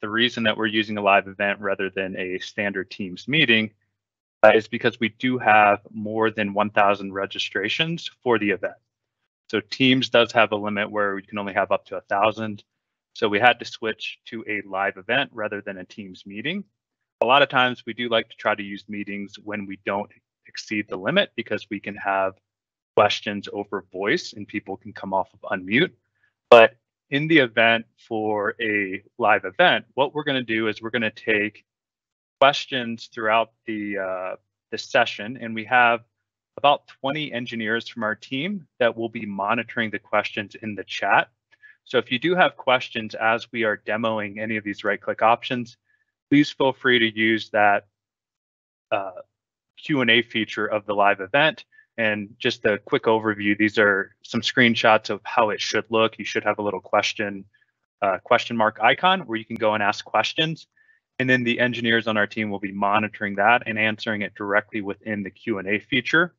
the reason that we're using a live event rather than a standard Teams meeting uh, is because we do have more than 1,000 registrations for the event. So Teams does have a limit where we can only have up to a thousand. So we had to switch to a live event rather than a Teams meeting. A lot of times we do like to try to use meetings when we don't exceed the limit because we can have questions over voice and people can come off of unmute. But in the event for a live event, what we're going to do is we're going to take questions throughout the uh, the session, and we have about 20 engineers from our team that will be monitoring the questions in the chat. So if you do have questions as we are demoing any of these right-click options, please feel free to use that uh, Q&A feature of the live event. And just a quick overview, these are some screenshots of how it should look. You should have a little question uh, question mark icon where you can go and ask questions. And then the engineers on our team will be monitoring that and answering it directly within the Q&A feature.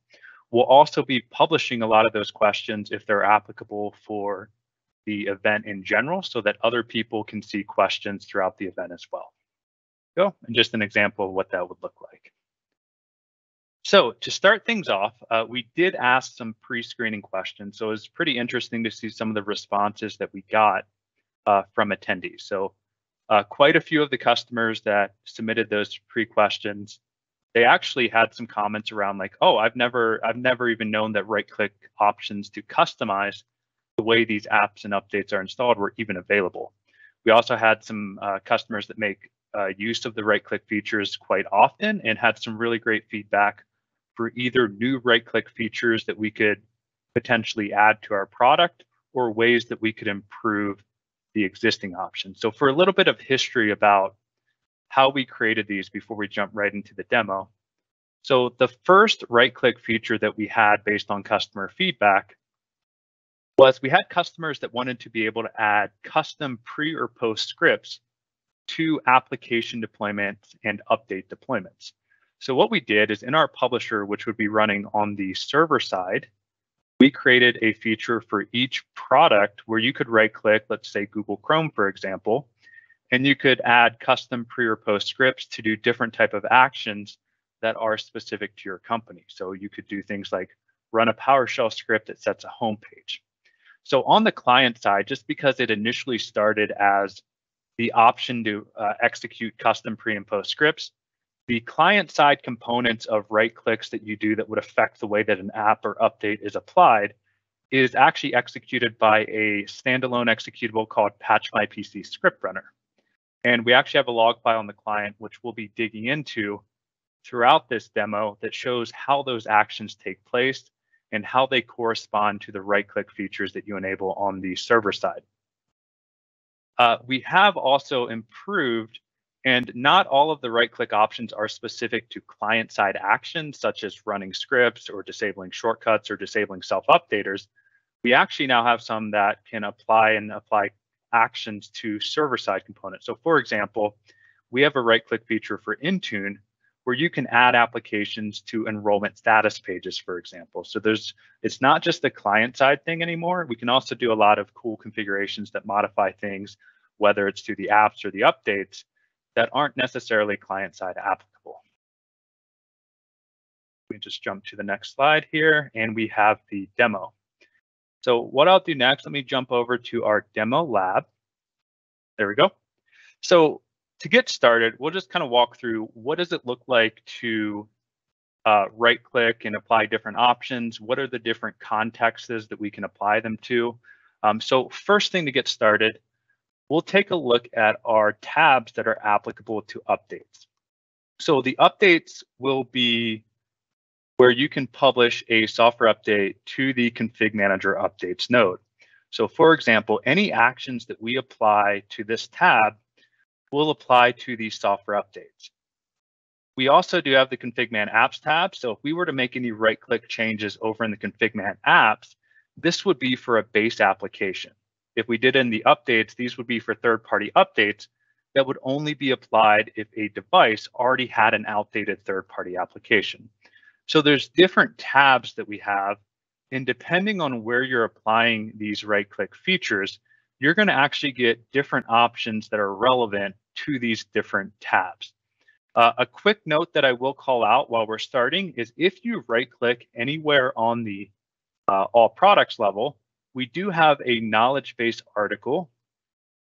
We'll also be publishing a lot of those questions if they're applicable for the event in general so that other people can see questions throughout the event as well. Go and just an example of what that would look like. So to start things off, uh, we did ask some pre-screening questions. So it was pretty interesting to see some of the responses that we got uh, from attendees. So uh, quite a few of the customers that submitted those pre-questions, they actually had some comments around like, oh, I've never, I've never even known that right-click options to customize the way these apps and updates are installed were even available. We also had some uh, customers that make uh, use of the right click features quite often and had some really great feedback for either new right click features that we could potentially add to our product or ways that we could improve the existing options. So for a little bit of history about how we created these before we jump right into the demo. So the first right click feature that we had based on customer feedback was we had customers that wanted to be able to add custom pre or post scripts to application deployments and update deployments. So what we did is in our publisher, which would be running on the server side, we created a feature for each product where you could right click, let's say Google Chrome, for example, and you could add custom pre or post scripts to do different type of actions that are specific to your company. So you could do things like run a PowerShell script that sets a home page. So on the client side, just because it initially started as the option to uh, execute custom pre and post scripts, the client side components of right clicks that you do that would affect the way that an app or update is applied is actually executed by a standalone executable called Patch My PC Script Runner. And we actually have a log file on the client, which we'll be digging into throughout this demo that shows how those actions take place and how they correspond to the right-click features that you enable on the server side. Uh, we have also improved, and not all of the right-click options are specific to client-side actions, such as running scripts or disabling shortcuts or disabling self-updaters. We actually now have some that can apply and apply actions to server-side components. So for example, we have a right-click feature for Intune where you can add applications to enrollment status pages, for example. So there's it's not just the client side thing anymore. We can also do a lot of cool configurations that modify things, whether it's through the apps or the updates that aren't necessarily client side applicable. We just jump to the next slide here and we have the demo. So what I'll do next, let me jump over to our demo lab. There we go. So to get started, we'll just kind of walk through what does it look like to uh, right click and apply different options? What are the different contexts that we can apply them to? Um, so first thing to get started, we'll take a look at our tabs that are applicable to updates. So the updates will be where you can publish a software update to the config manager updates node. So for example, any actions that we apply to this tab will apply to these software updates. We also do have the config ConfigMan Apps tab. So if we were to make any right-click changes over in the config ConfigMan Apps, this would be for a base application. If we did in the updates, these would be for third-party updates that would only be applied if a device already had an outdated third-party application. So there's different tabs that we have, and depending on where you're applying these right-click features, you're going to actually get different options that are relevant to these different tabs. Uh, a quick note that I will call out while we're starting is if you right click anywhere on the uh, all products level, we do have a knowledge base article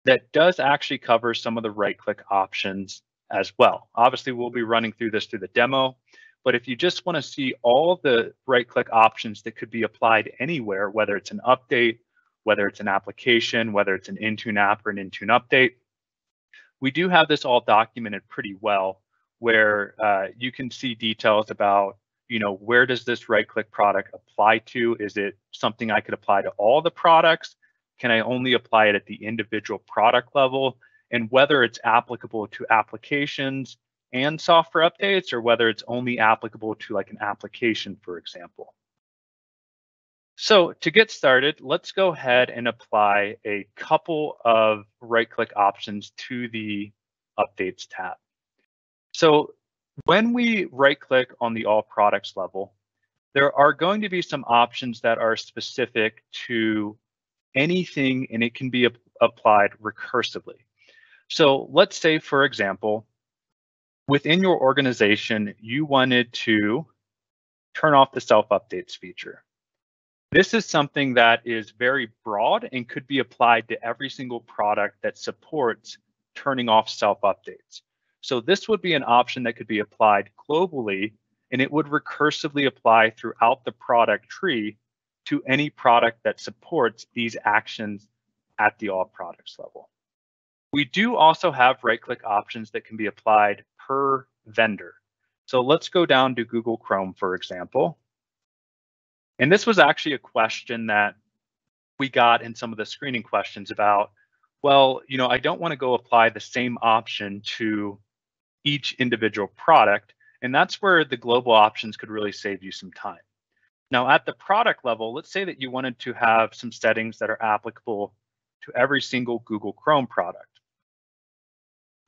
that does actually cover some of the right click options as well. Obviously, we'll be running through this through the demo, but if you just want to see all the right click options that could be applied anywhere, whether it's an update, whether it's an application, whether it's an Intune app or an Intune update, we do have this all documented pretty well where uh, you can see details about you know, where does this right click product apply to? Is it something I could apply to all the products? Can I only apply it at the individual product level? And whether it's applicable to applications and software updates or whether it's only applicable to like an application, for example. So to get started, let's go ahead and apply a couple of right click options to the updates tab. So when we right click on the all products level, there are going to be some options that are specific to anything and it can be ap applied recursively. So let's say, for example, within your organization, you wanted to turn off the self updates feature. This is something that is very broad and could be applied to every single product that supports turning off self updates. So this would be an option that could be applied globally, and it would recursively apply throughout the product tree to any product that supports these actions at the all products level. We do also have right click options that can be applied per vendor. So let's go down to Google Chrome, for example. And this was actually a question that we got in some of the screening questions about, well, you know, I don't want to go apply the same option to each individual product. And that's where the global options could really save you some time. Now, at the product level, let's say that you wanted to have some settings that are applicable to every single Google Chrome product.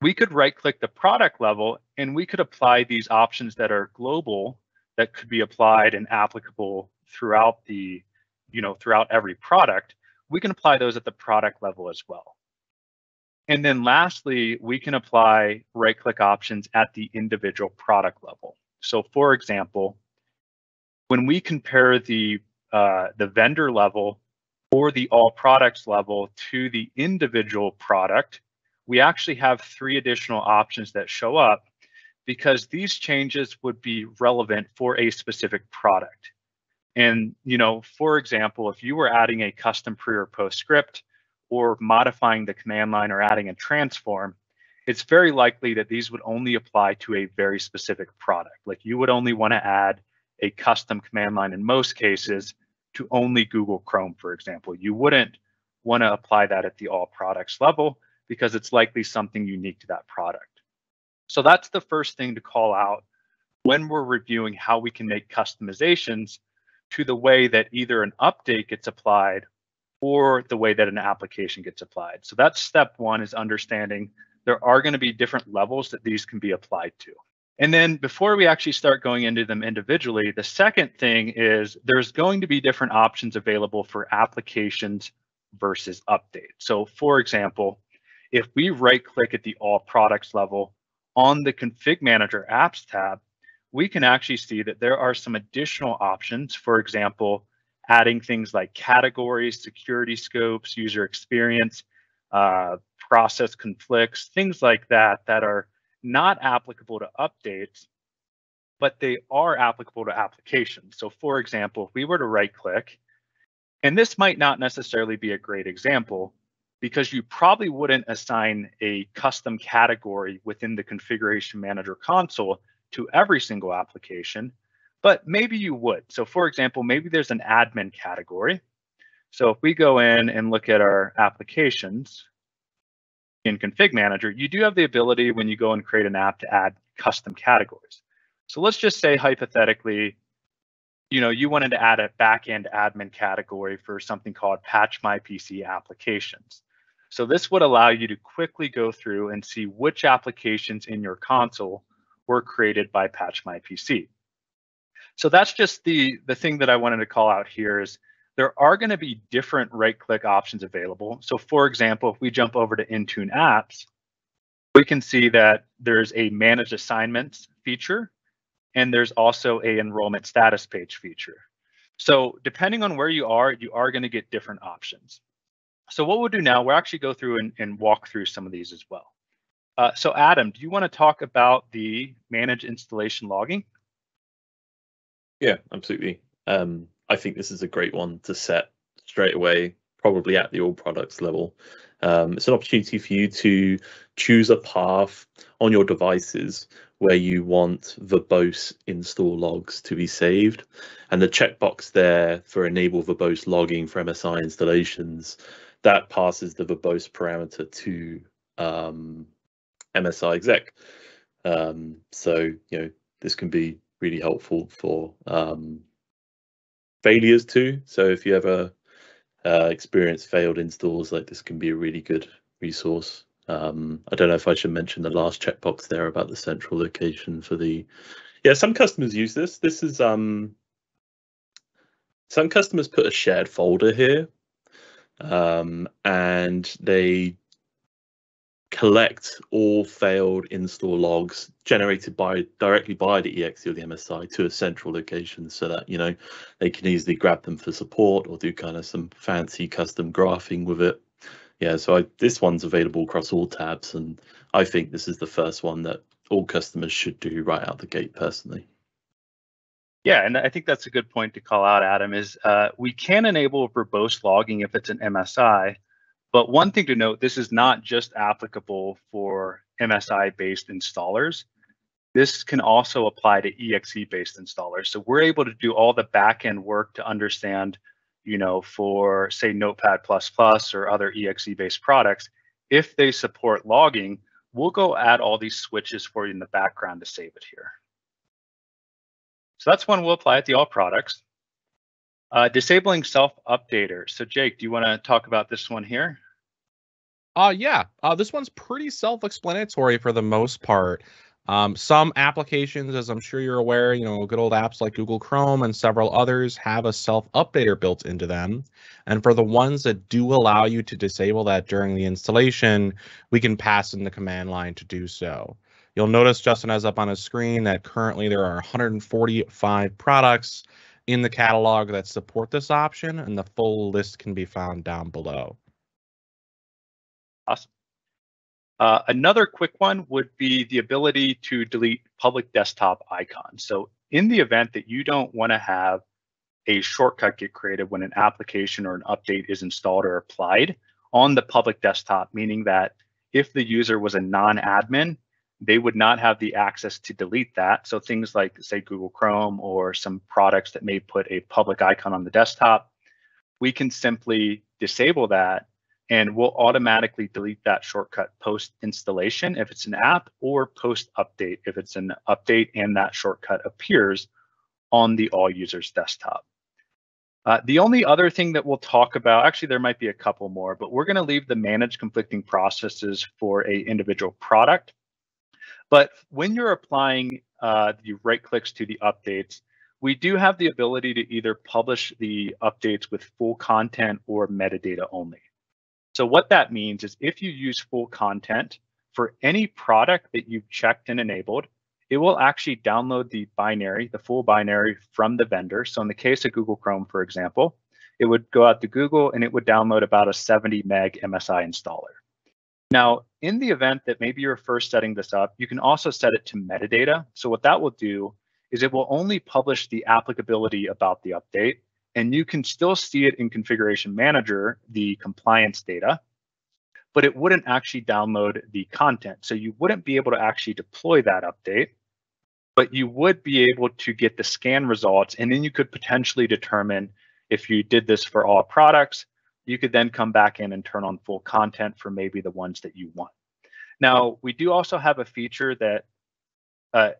We could right click the product level and we could apply these options that are global that could be applied and applicable throughout the, you know, throughout every product. We can apply those at the product level as well. And then lastly, we can apply right click options at the individual product level. So for example, when we compare the, uh, the vendor level or the all products level to the individual product, we actually have three additional options that show up because these changes would be relevant for a specific product. And, you know, for example, if you were adding a custom pre or post script, or modifying the command line or adding a transform, it's very likely that these would only apply to a very specific product. Like you would only want to add a custom command line in most cases to only Google Chrome, for example. You wouldn't want to apply that at the all products level because it's likely something unique to that product. So that's the first thing to call out when we're reviewing how we can make customizations to the way that either an update gets applied or the way that an application gets applied. So that's step one is understanding there are going to be different levels that these can be applied to. And then before we actually start going into them individually, the second thing is there's going to be different options available for applications versus updates. So for example, if we right click at the all products level on the config manager apps tab, we can actually see that there are some additional options. For example, adding things like categories, security scopes, user experience, uh, process conflicts, things like that, that are not applicable to updates, but they are applicable to applications. So for example, if we were to right click, and this might not necessarily be a great example because you probably wouldn't assign a custom category within the configuration manager console to every single application but maybe you would. So for example, maybe there's an admin category. So if we go in and look at our applications in Config Manager, you do have the ability when you go and create an app to add custom categories. So let's just say hypothetically, you know, you wanted to add a backend admin category for something called Patch My PC applications. So this would allow you to quickly go through and see which applications in your console were created by Patch My PC. So that's just the the thing that I wanted to call out here is there are going to be different right click options available. So for example, if we jump over to Intune apps, we can see that there's a manage assignments feature and there's also a enrollment status page feature. So depending on where you are, you are going to get different options. So what we'll do now, we'll actually go through and, and walk through some of these as well. Uh, so Adam, do you want to talk about the manage installation logging? Yeah, absolutely. Um, I think this is a great one to set straight away, probably at the all products level. Um, it's an opportunity for you to choose a path on your devices where you want verbose install logs to be saved. And the checkbox there for enable verbose logging for MSI installations, that passes the verbose parameter to um, MSI exec. Um, so, you know, this can be really helpful for um, failures too. So if you ever uh, experience failed installs, like this can be a really good resource. Um, I don't know if I should mention the last checkbox there about the central location for the. Yeah, some customers use this. This is um. Some customers put a shared folder here, um, and they collect all failed install logs generated by directly by the exe or the msi to a central location so that you know they can easily grab them for support or do kind of some fancy custom graphing with it. Yeah so I, this one's available across all tabs and i think this is the first one that all customers should do right out the gate personally. Yeah, and I think that's a good point to call out, Adam, is uh, we can enable verbose logging if it's an MSI, but one thing to note, this is not just applicable for MSI-based installers. This can also apply to EXE-based installers. So we're able to do all the back-end work to understand, you know, for say Notepad++ or other EXE-based products, if they support logging, we'll go add all these switches for you in the background to save it here. So that's one we'll apply at the all products. Uh, disabling self-updater. So Jake, do you want to talk about this one here? Uh, yeah, uh, this one's pretty self-explanatory for the most part. Um, some applications, as I'm sure you're aware, you know, good old apps like Google Chrome and several others have a self-updater built into them. And for the ones that do allow you to disable that during the installation, we can pass in the command line to do so. You'll notice Justin has up on his screen that currently there are 145 products in the catalog that support this option, and the full list can be found down below. Awesome. Uh, another quick one would be the ability to delete public desktop icons. So in the event that you don't want to have a shortcut get created when an application or an update is installed or applied on the public desktop, meaning that if the user was a non-admin, they would not have the access to delete that. So things like say Google Chrome or some products that may put a public icon on the desktop, we can simply disable that and we'll automatically delete that shortcut post installation if it's an app or post update if it's an update and that shortcut appears on the all users desktop. Uh, the only other thing that we'll talk about, actually there might be a couple more, but we're gonna leave the manage conflicting processes for a individual product. But when you're applying uh, the right clicks to the updates, we do have the ability to either publish the updates with full content or metadata only. So what that means is if you use full content for any product that you've checked and enabled, it will actually download the binary, the full binary from the vendor. So in the case of Google Chrome, for example, it would go out to Google and it would download about a 70 meg MSI installer. Now, in the event that maybe you're first setting this up, you can also set it to metadata. So what that will do is it will only publish the applicability about the update and you can still see it in Configuration Manager, the compliance data, but it wouldn't actually download the content. So you wouldn't be able to actually deploy that update, but you would be able to get the scan results, and then you could potentially determine if you did this for all products, you could then come back in and turn on full content for maybe the ones that you want. Now, we do also have a feature that uh,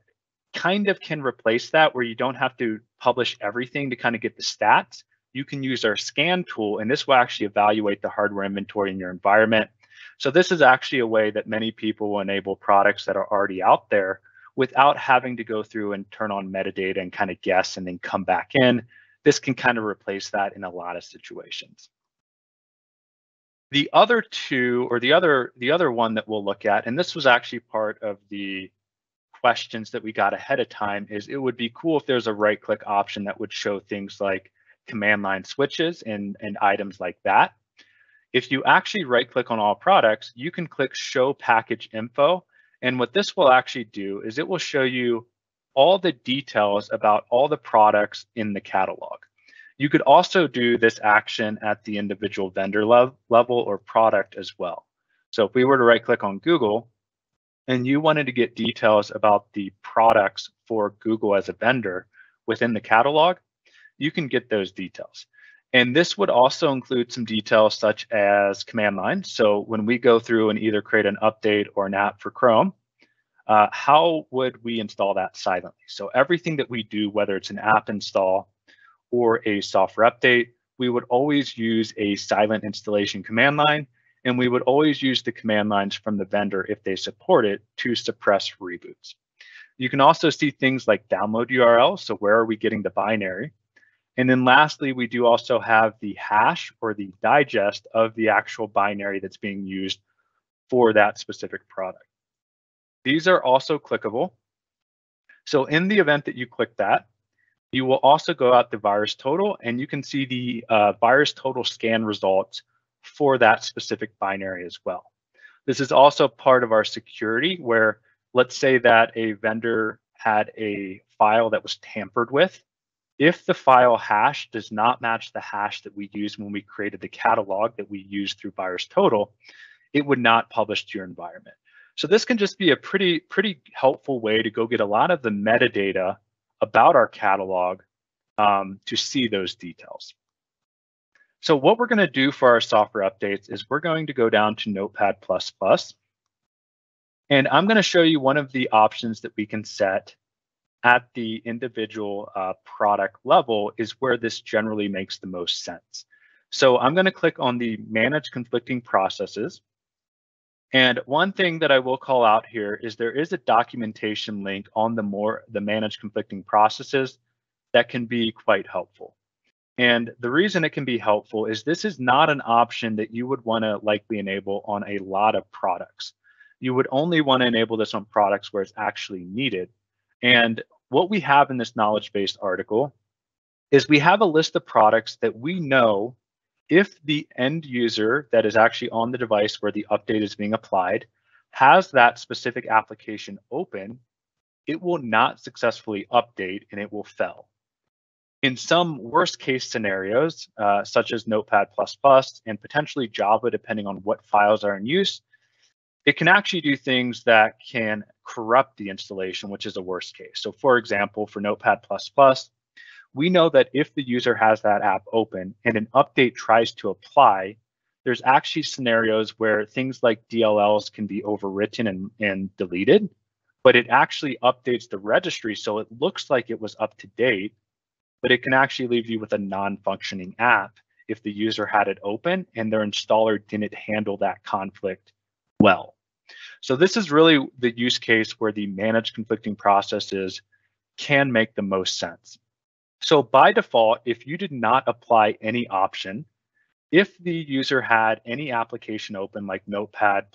kind of can replace that where you don't have to publish everything to kind of get the stats. You can use our scan tool, and this will actually evaluate the hardware inventory in your environment. So this is actually a way that many people will enable products that are already out there without having to go through and turn on metadata and kind of guess and then come back in. this can kind of replace that in a lot of situations. The other two, or the other the other one that we'll look at, and this was actually part of the questions that we got ahead of time, is it would be cool if there's a right click option that would show things like command line switches and, and items like that. If you actually right click on all products, you can click show package info. And what this will actually do is it will show you all the details about all the products in the catalog. You could also do this action at the individual vendor lev level or product as well. So if we were to right click on Google and you wanted to get details about the products for Google as a vendor within the catalog, you can get those details. And this would also include some details such as command line. So when we go through and either create an update or an app for Chrome, uh, how would we install that silently? So everything that we do, whether it's an app install or a software update, we would always use a silent installation command line, and we would always use the command lines from the vendor if they support it to suppress reboots. You can also see things like download URL. So where are we getting the binary? And then lastly, we do also have the hash or the digest of the actual binary that's being used for that specific product. These are also clickable. So in the event that you click that, you will also go out the VirusTotal and you can see the uh, VirusTotal scan results for that specific binary as well. This is also part of our security where let's say that a vendor had a file that was tampered with if the file hash does not match the hash that we used when we created the catalog that we used through VirusTotal, it would not publish to your environment. So this can just be a pretty, pretty helpful way to go get a lot of the metadata about our catalog um, to see those details. So what we're going to do for our software updates is we're going to go down to Notepad++. And I'm going to show you one of the options that we can set at the individual uh, product level is where this generally makes the most sense. So I'm going to click on the manage conflicting processes. And one thing that I will call out here is there is a documentation link on the more the manage conflicting processes that can be quite helpful. And the reason it can be helpful is this is not an option that you would want to likely enable on a lot of products. You would only want to enable this on products where it's actually needed. And what we have in this knowledge based article is we have a list of products that we know if the end user that is actually on the device where the update is being applied has that specific application open, it will not successfully update and it will fail. In some worst case scenarios, uh, such as Notepad++ and potentially Java, depending on what files are in use, it can actually do things that can corrupt the installation, which is a worst case. So for example, for Notepad++, we know that if the user has that app open and an update tries to apply, there's actually scenarios where things like DLLs can be overwritten and, and deleted, but it actually updates the registry so it looks like it was up to date, but it can actually leave you with a non-functioning app if the user had it open and their installer didn't handle that conflict well. So this is really the use case where the managed conflicting processes can make the most sense. So by default, if you did not apply any option, if the user had any application open like notepad++.exe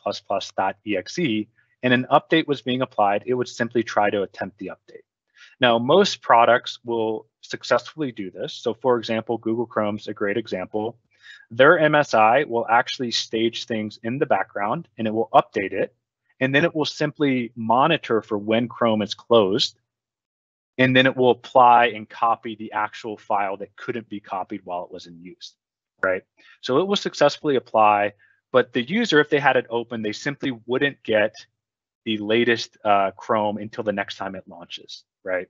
and an update was being applied, it would simply try to attempt the update. Now, most products will successfully do this. So for example, Google Chrome's a great example. Their MSI will actually stage things in the background and it will update it. And then it will simply monitor for when Chrome is closed and then it will apply and copy the actual file that couldn't be copied while it was in use, right? So it will successfully apply, but the user, if they had it open, they simply wouldn't get the latest uh, Chrome until the next time it launches, right?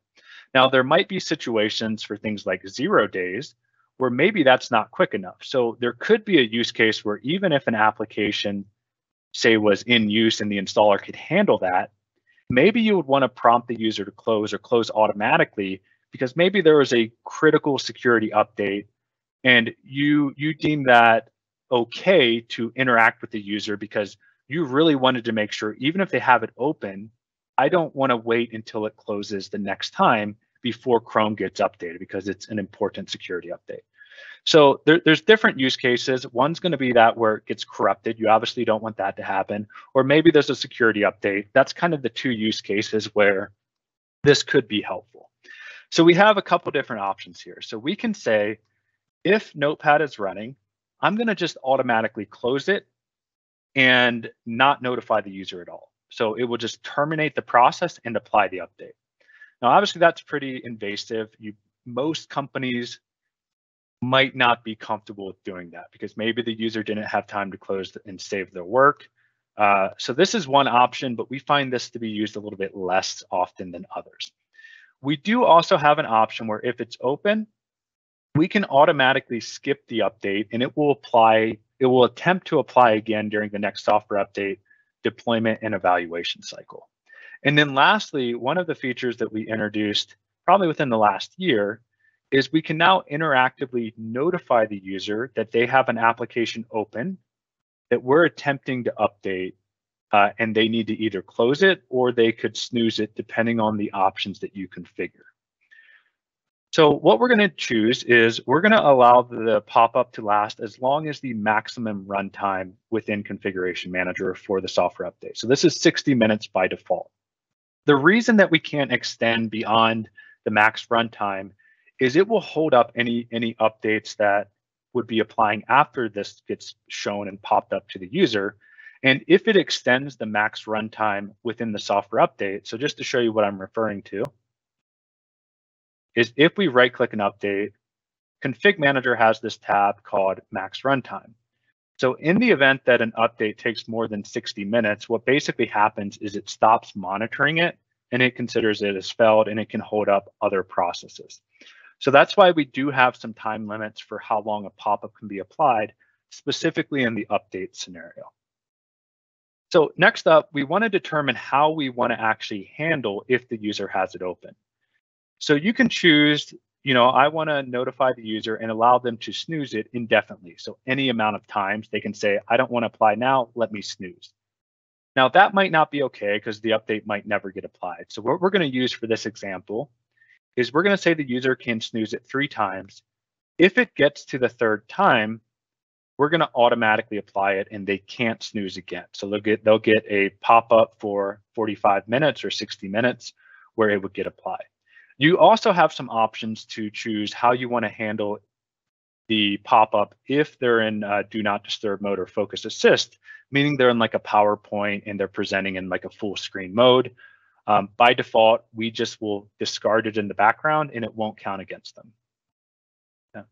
Now, there might be situations for things like zero days where maybe that's not quick enough. So there could be a use case where even if an application, say, was in use and the installer could handle that, maybe you would want to prompt the user to close or close automatically because maybe there was a critical security update and you you deem that okay to interact with the user because you really wanted to make sure even if they have it open i don't want to wait until it closes the next time before Chrome gets updated because it's an important security update. So there, there's different use cases. One's going to be that where it gets corrupted. You obviously don't want that to happen. Or maybe there's a security update. That's kind of the two use cases where this could be helpful. So we have a couple different options here. So we can say, if Notepad is running, I'm going to just automatically close it and not notify the user at all. So it will just terminate the process and apply the update. Now, obviously, that's pretty invasive. You most companies might not be comfortable with doing that because maybe the user didn't have time to close and save their work. Uh, so this is one option, but we find this to be used a little bit less often than others. We do also have an option where if it's open, we can automatically skip the update and it will apply, it will attempt to apply again during the next software update, deployment and evaluation cycle. And then lastly, one of the features that we introduced probably within the last year is we can now interactively notify the user that they have an application open that we're attempting to update uh, and they need to either close it or they could snooze it depending on the options that you configure. So what we're going to choose is we're going to allow the pop-up to last as long as the maximum runtime within Configuration Manager for the software update. So this is 60 minutes by default. The reason that we can't extend beyond the max runtime is it will hold up any any updates that would be applying after this gets shown and popped up to the user. And if it extends the max runtime within the software update, so just to show you what I'm referring to, is if we right click an update, Config Manager has this tab called Max Runtime. So in the event that an update takes more than 60 minutes, what basically happens is it stops monitoring it and it considers it as failed and it can hold up other processes. So that's why we do have some time limits for how long a pop-up can be applied, specifically in the update scenario. So next up, we want to determine how we want to actually handle if the user has it open. So you can choose, you know, I want to notify the user and allow them to snooze it indefinitely. So any amount of times they can say, I don't want to apply now, let me snooze. Now that might not be okay because the update might never get applied. So what we're going to use for this example is we're going to say the user can snooze it three times. If it gets to the third time, we're going to automatically apply it and they can't snooze again. So they'll get they'll get a pop-up for 45 minutes or 60 minutes where it would get applied. You also have some options to choose how you want to handle the pop-up if they're in uh, do not disturb mode or focus assist, meaning they're in like a PowerPoint and they're presenting in like a full screen mode. Um, by default, we just will discard it in the background and it won't count against them. Yeah.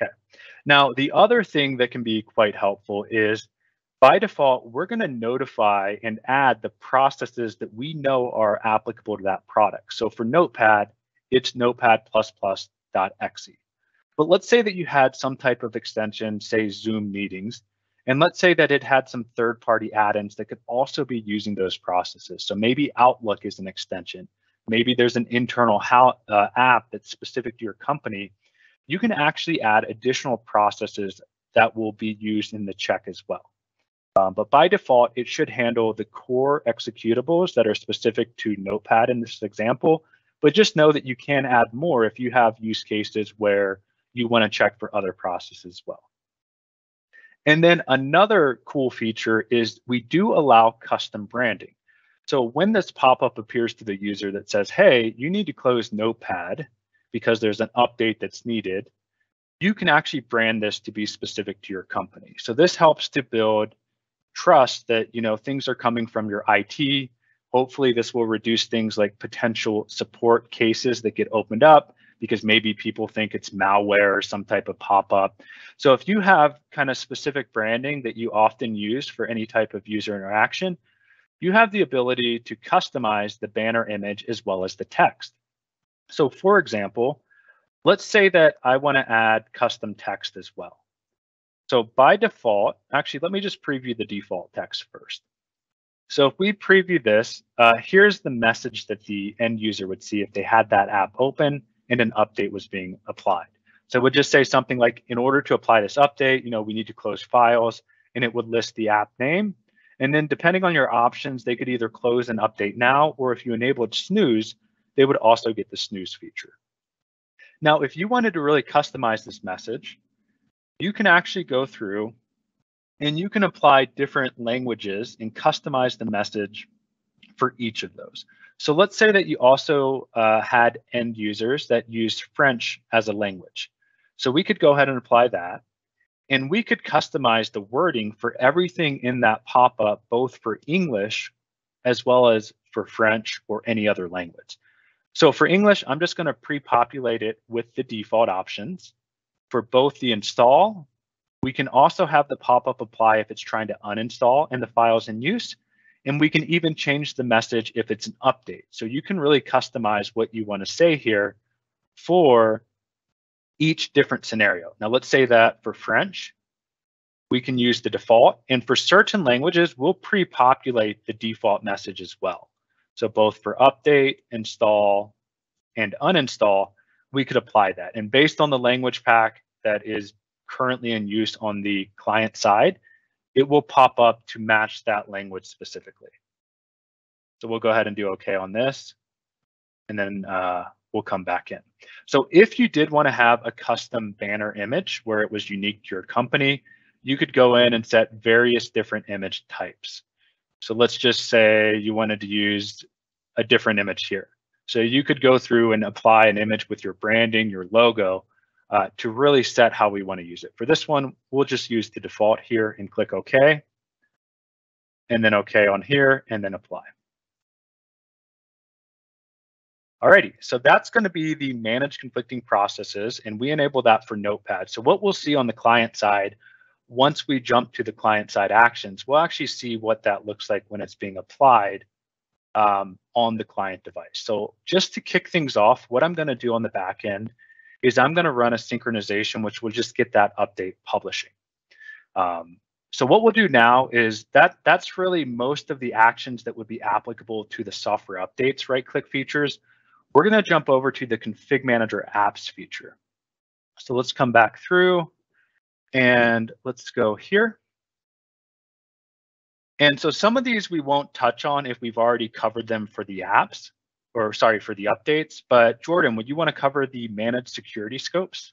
Okay. Now, the other thing that can be quite helpful is by default, we're going to notify and add the processes that we know are applicable to that product. So for Notepad, it's notepad++.exe. But let's say that you had some type of extension, say Zoom meetings, and let's say that it had some third-party add-ins that could also be using those processes. So maybe Outlook is an extension. Maybe there's an internal how, uh, app that's specific to your company. You can actually add additional processes that will be used in the check as well. Um, but by default, it should handle the core executables that are specific to Notepad in this example. But just know that you can add more if you have use cases where you want to check for other processes as well. And then another cool feature is we do allow custom branding. So when this pop-up appears to the user that says, hey, you need to close Notepad because there's an update that's needed, you can actually brand this to be specific to your company. So this helps to build trust that you know things are coming from your IT. Hopefully, this will reduce things like potential support cases that get opened up because maybe people think it's malware or some type of pop-up. So if you have kind of specific branding that you often use for any type of user interaction, you have the ability to customize the banner image as well as the text. So for example, let's say that I want to add custom text as well. So by default, actually, let me just preview the default text first. So if we preview this, uh, here's the message that the end user would see if they had that app open and an update was being applied. So it would just say something like, in order to apply this update, you know, we need to close files, and it would list the app name. And then depending on your options, they could either close and update now, or if you enabled snooze, they would also get the snooze feature. Now, if you wanted to really customize this message, you can actually go through and you can apply different languages and customize the message for each of those. So let's say that you also uh, had end users that used French as a language. So we could go ahead and apply that. And we could customize the wording for everything in that pop-up, both for English as well as for French or any other language. So for English, I'm just going to pre-populate it with the default options. For both the install, we can also have the pop-up apply if it's trying to uninstall and the file's in use. And we can even change the message if it's an update. So you can really customize what you want to say here for each different scenario. Now let's say that for French, we can use the default. And for certain languages, we'll pre-populate the default message as well. So both for update, install, and uninstall, we could apply that. And based on the language pack that is currently in use on the client side, it will pop up to match that language specifically. So we'll go ahead and do OK on this. And then uh, we'll come back in. So if you did want to have a custom banner image where it was unique to your company, you could go in and set various different image types. So let's just say you wanted to use a different image here. So you could go through and apply an image with your branding, your logo, uh, to really set how we want to use it. For this one, we'll just use the default here and click OK. And then OK on here and then apply. Alrighty, so that's going to be the manage conflicting processes, and we enable that for Notepad. So what we'll see on the client side, once we jump to the client side actions, we'll actually see what that looks like when it's being applied um, on the client device. So just to kick things off, what I'm going to do on the back end is I'm going to run a synchronization, which will just get that update publishing. Um, so what we'll do now is that that's really most of the actions that would be applicable to the software updates right-click features. We're going to jump over to the Config Manager Apps feature. So let's come back through and let's go here. And so some of these we won't touch on if we've already covered them for the apps, or sorry, for the updates. But Jordan, would you want to cover the managed security scopes?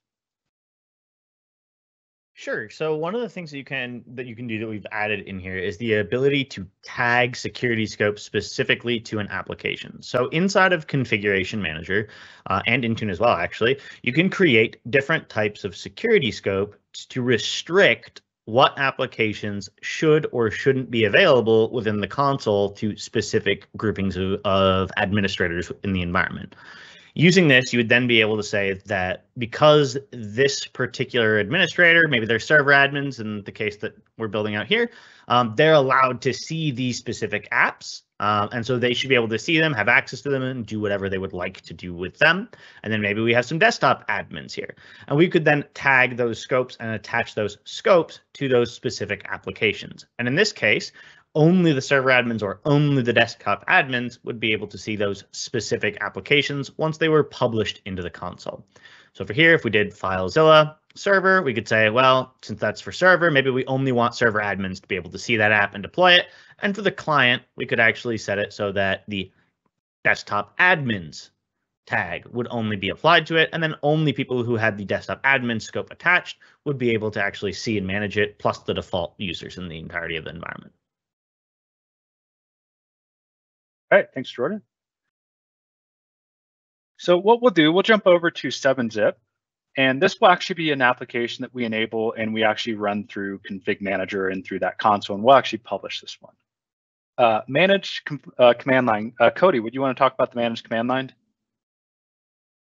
Sure. So one of the things that you can that you can do that we've added in here is the ability to tag security scopes specifically to an application. So inside of Configuration Manager uh, and Intune as well, actually, you can create different types of security scope to restrict what applications should or shouldn't be available within the console to specific groupings of, of administrators in the environment. Using this, you would then be able to say that because this particular administrator, maybe they're server admins in the case that we're building out here, um, they're allowed to see these specific apps. Um, and so they should be able to see them, have access to them, and do whatever they would like to do with them. And then maybe we have some desktop admins here. And we could then tag those scopes and attach those scopes to those specific applications. And in this case, only the server admins or only the desktop admins would be able to see those specific applications once they were published into the console. So for here, if we did FileZilla server, we could say, well, since that's for server, maybe we only want server admins to be able to see that app and deploy it. And for the client, we could actually set it so that the desktop admins tag would only be applied to it, and then only people who had the desktop admin scope attached would be able to actually see and manage it, plus the default users in the entirety of the environment. All right, thanks, Jordan. So what we'll do, we'll jump over to 7-Zip, and this will actually be an application that we enable and we actually run through Config Manager and through that console, and we'll actually publish this one. Uh, manage uh, command line. Uh, Cody, would you want to talk about the managed command line?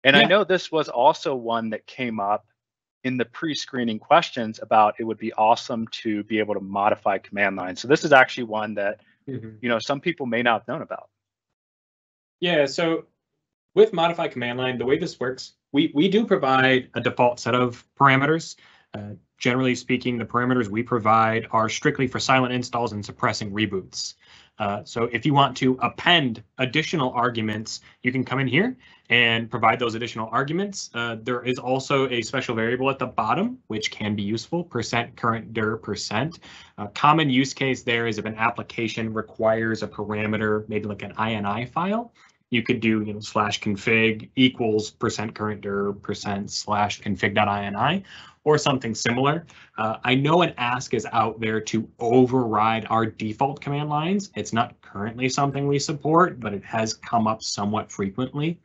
And yeah. I know this was also one that came up in the pre-screening questions about it would be awesome to be able to modify command line. So this is actually one that mm -hmm. you know some people may not have known about. Yeah, so with modify command line, the way this works, we, we do provide a default set of parameters. Uh, generally speaking, the parameters we provide are strictly for silent installs and suppressing reboots. Uh, so if you want to append additional arguments, you can come in here and provide those additional arguments. Uh, there is also a special variable at the bottom, which can be useful, percent current dir percent. A common use case there is if an application requires a parameter, maybe like an INI file, you could do you know slash config equals percent current dir percent slash config.ini or something similar. Uh, I know an ask is out there to override our default command lines. It's not currently something we support, but it has come up somewhat frequently.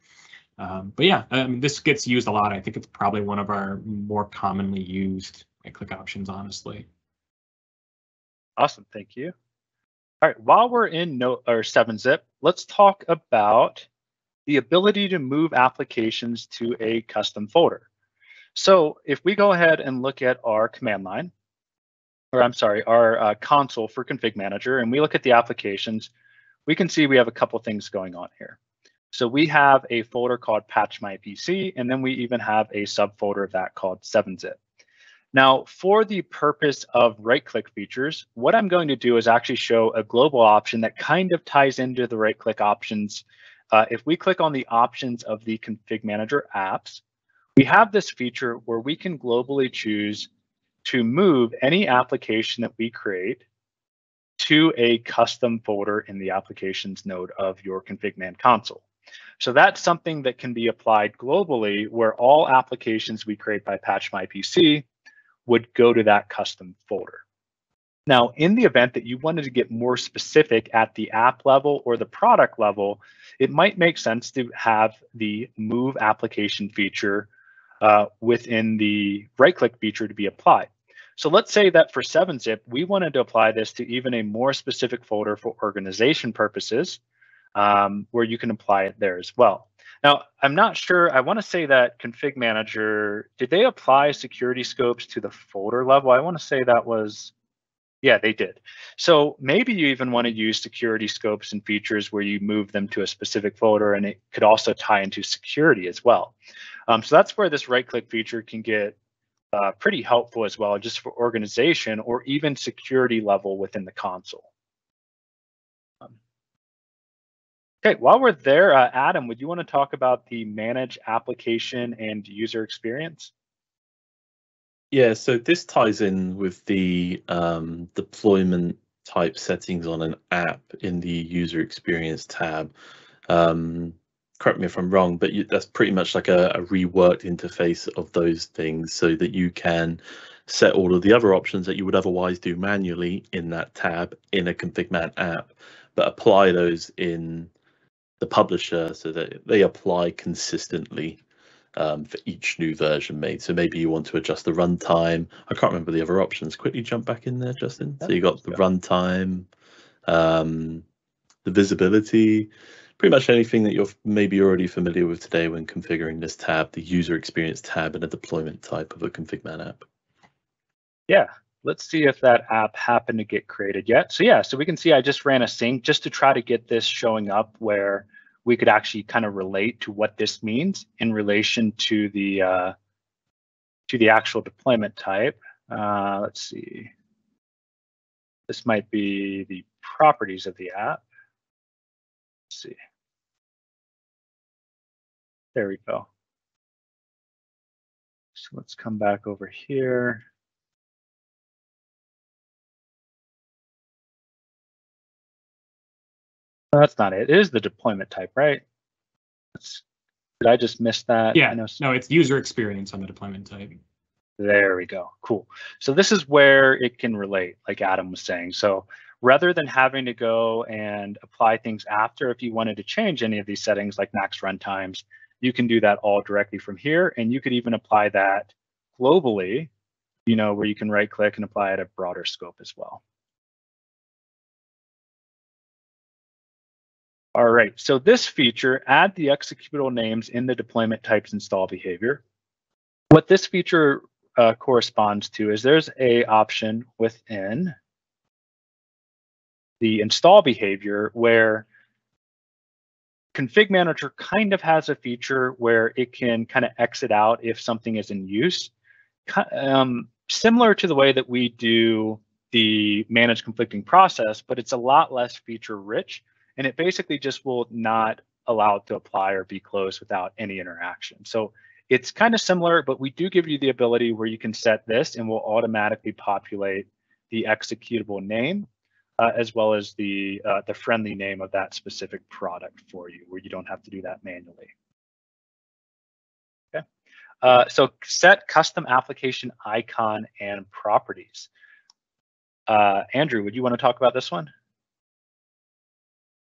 Um, but yeah, I mean, this gets used a lot. I think it's probably one of our more commonly used right-click options, honestly. Awesome, thank you. All right, while we're in note or 7-zip, let's talk about the ability to move applications to a custom folder. So if we go ahead and look at our command line, or I'm sorry, our uh, console for config manager, and we look at the applications, we can see we have a couple things going on here. So we have a folder called patch my PC, and then we even have a subfolder of that called 7-zip. Now, for the purpose of right-click features, what I'm going to do is actually show a global option that kind of ties into the right-click options. Uh, if we click on the options of the config manager apps, we have this feature where we can globally choose to move any application that we create to a custom folder in the applications node of your config man console. So that's something that can be applied globally where all applications we create by Patch My PC would go to that custom folder. Now, in the event that you wanted to get more specific at the app level or the product level, it might make sense to have the move application feature uh, within the right click feature to be applied. So let's say that for 7-zip, we wanted to apply this to even a more specific folder for organization purposes, um, where you can apply it there as well. Now, I'm not sure, I want to say that config manager, did they apply security scopes to the folder level? I want to say that was, yeah, they did. So maybe you even want to use security scopes and features where you move them to a specific folder and it could also tie into security as well. Um, so that's where this right click feature can get uh, pretty helpful as well, just for organization or even security level within the console. Okay, while we're there, uh, Adam, would you want to talk about the manage application and user experience? Yeah, so this ties in with the um, deployment type settings on an app in the user experience tab. Um, correct me if I'm wrong, but you, that's pretty much like a, a, reworked interface of those things so that you can set all of the other options that you would otherwise do manually in that tab in a config man app, but apply those in the publisher so that they apply consistently um, for each new version made. So maybe you want to adjust the runtime. I can't remember the other options. Quickly jump back in there, Justin. So you got the runtime, um, the visibility, pretty much anything that you're maybe already familiar with today when configuring this tab, the user experience tab in a deployment type of a config man app. Yeah, let's see if that app happened to get created yet. So yeah, so we can see I just ran a sync just to try to get this showing up where we could actually kind of relate to what this means in relation to the uh, to the actual deployment type. Uh, let's see. This might be the properties of the app. Let's see. There we go. So let's come back over here. No, that's not it. It is the deployment type, right? That's, did I just miss that? Yeah, no, it's user experience on the deployment type. There we go. Cool. So this is where it can relate, like Adam was saying. So rather than having to go and apply things after, if you wanted to change any of these settings like max runtimes, you can do that all directly from here. And you could even apply that globally, you know, where you can right click and apply it a broader scope as well. All right, so this feature, add the executable names in the deployment types install behavior. What this feature uh, corresponds to is there's a option within the install behavior where config manager kind of has a feature where it can kind of exit out if something is in use. Um, similar to the way that we do the manage conflicting process, but it's a lot less feature rich and it basically just will not allow it to apply or be closed without any interaction. So it's kind of similar, but we do give you the ability where you can set this and we'll automatically populate the executable name uh, as well as the uh, the friendly name of that specific product for you, where you don't have to do that manually. Okay, uh, so set custom application icon and properties. Uh, Andrew, would you want to talk about this one?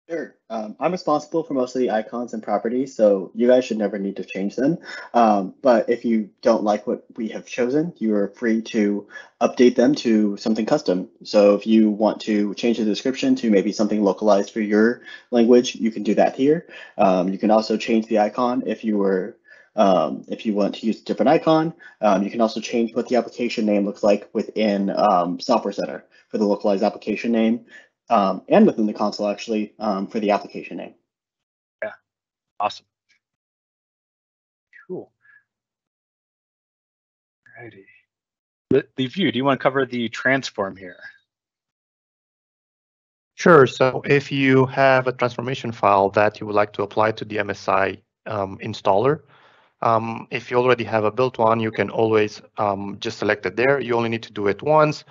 Sure. Um, I'm responsible for most of the icons and properties, so you guys should never need to change them. Um, but if you don't like what we have chosen, you are free to update them to something custom. So if you want to change the description to maybe something localized for your language, you can do that here. Um, you can also change the icon if you were um, if you want to use a different icon. Um, you can also change what the application name looks like within um, Software Center for the localized application name um, and within the console actually um, for the application name. Yeah, awesome. Cool. Alrighty. The, the view, do you want to cover the transform here? Sure. So if you have a transformation file that you would like to apply to the MSI um, installer, um, if you already have a built one, you can always um, just select it there. You only need to do it once.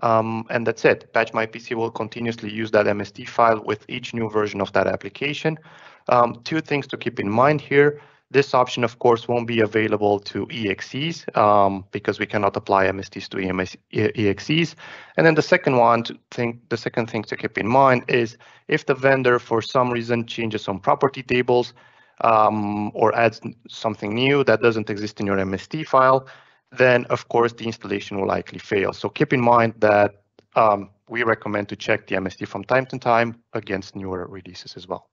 Um, and that's it. Patch My PC will continuously use that MST file with each new version of that application. Um, two things to keep in mind here. This option, of course, won't be available to EXEs um, because we cannot apply MSTs to EMS, EXEs. And then the second one, to think, the second thing to keep in mind is if the vendor, for some reason, changes some property tables um, or adds something new that doesn't exist in your MST file, then of course the installation will likely fail. So keep in mind that um, we recommend to check the MST from time to time against newer releases as well.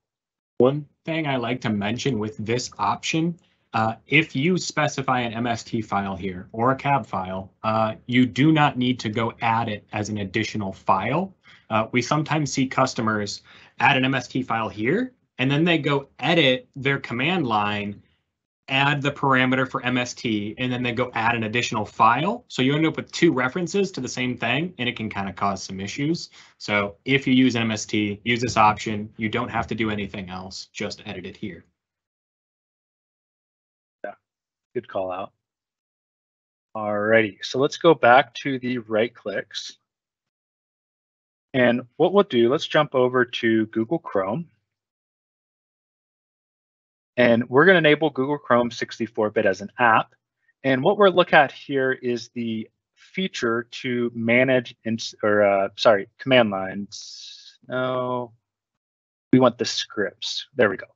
One thing I like to mention with this option, uh, if you specify an MST file here or a CAB file, uh, you do not need to go add it as an additional file. Uh, we sometimes see customers add an MST file here, and then they go edit their command line add the parameter for MST, and then they go add an additional file. So you end up with two references to the same thing, and it can kind of cause some issues. So if you use MST, use this option. You don't have to do anything else, just edit it here. Yeah, good call out. Alrighty, so let's go back to the right clicks. And what we'll do, let's jump over to Google Chrome. And we're going to enable Google Chrome 64-bit as an app. And what we're looking at here is the feature to manage, or uh, sorry, command lines. No, we want the scripts. There we go.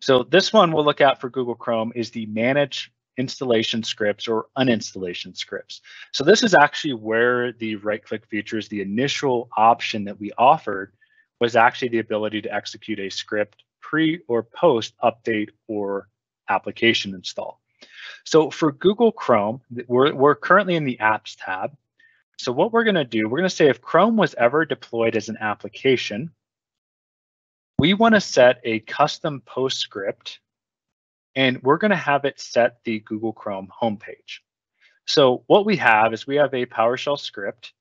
So this one we'll look at for Google Chrome is the manage installation scripts or uninstallation scripts. So this is actually where the right click features, the initial option that we offered was actually the ability to execute a script pre or post update or application install. So for Google Chrome, we're, we're currently in the apps tab. So what we're going to do, we're going to say if Chrome was ever deployed as an application, we want to set a custom PostScript and we're going to have it set the Google Chrome homepage. So what we have is we have a PowerShell script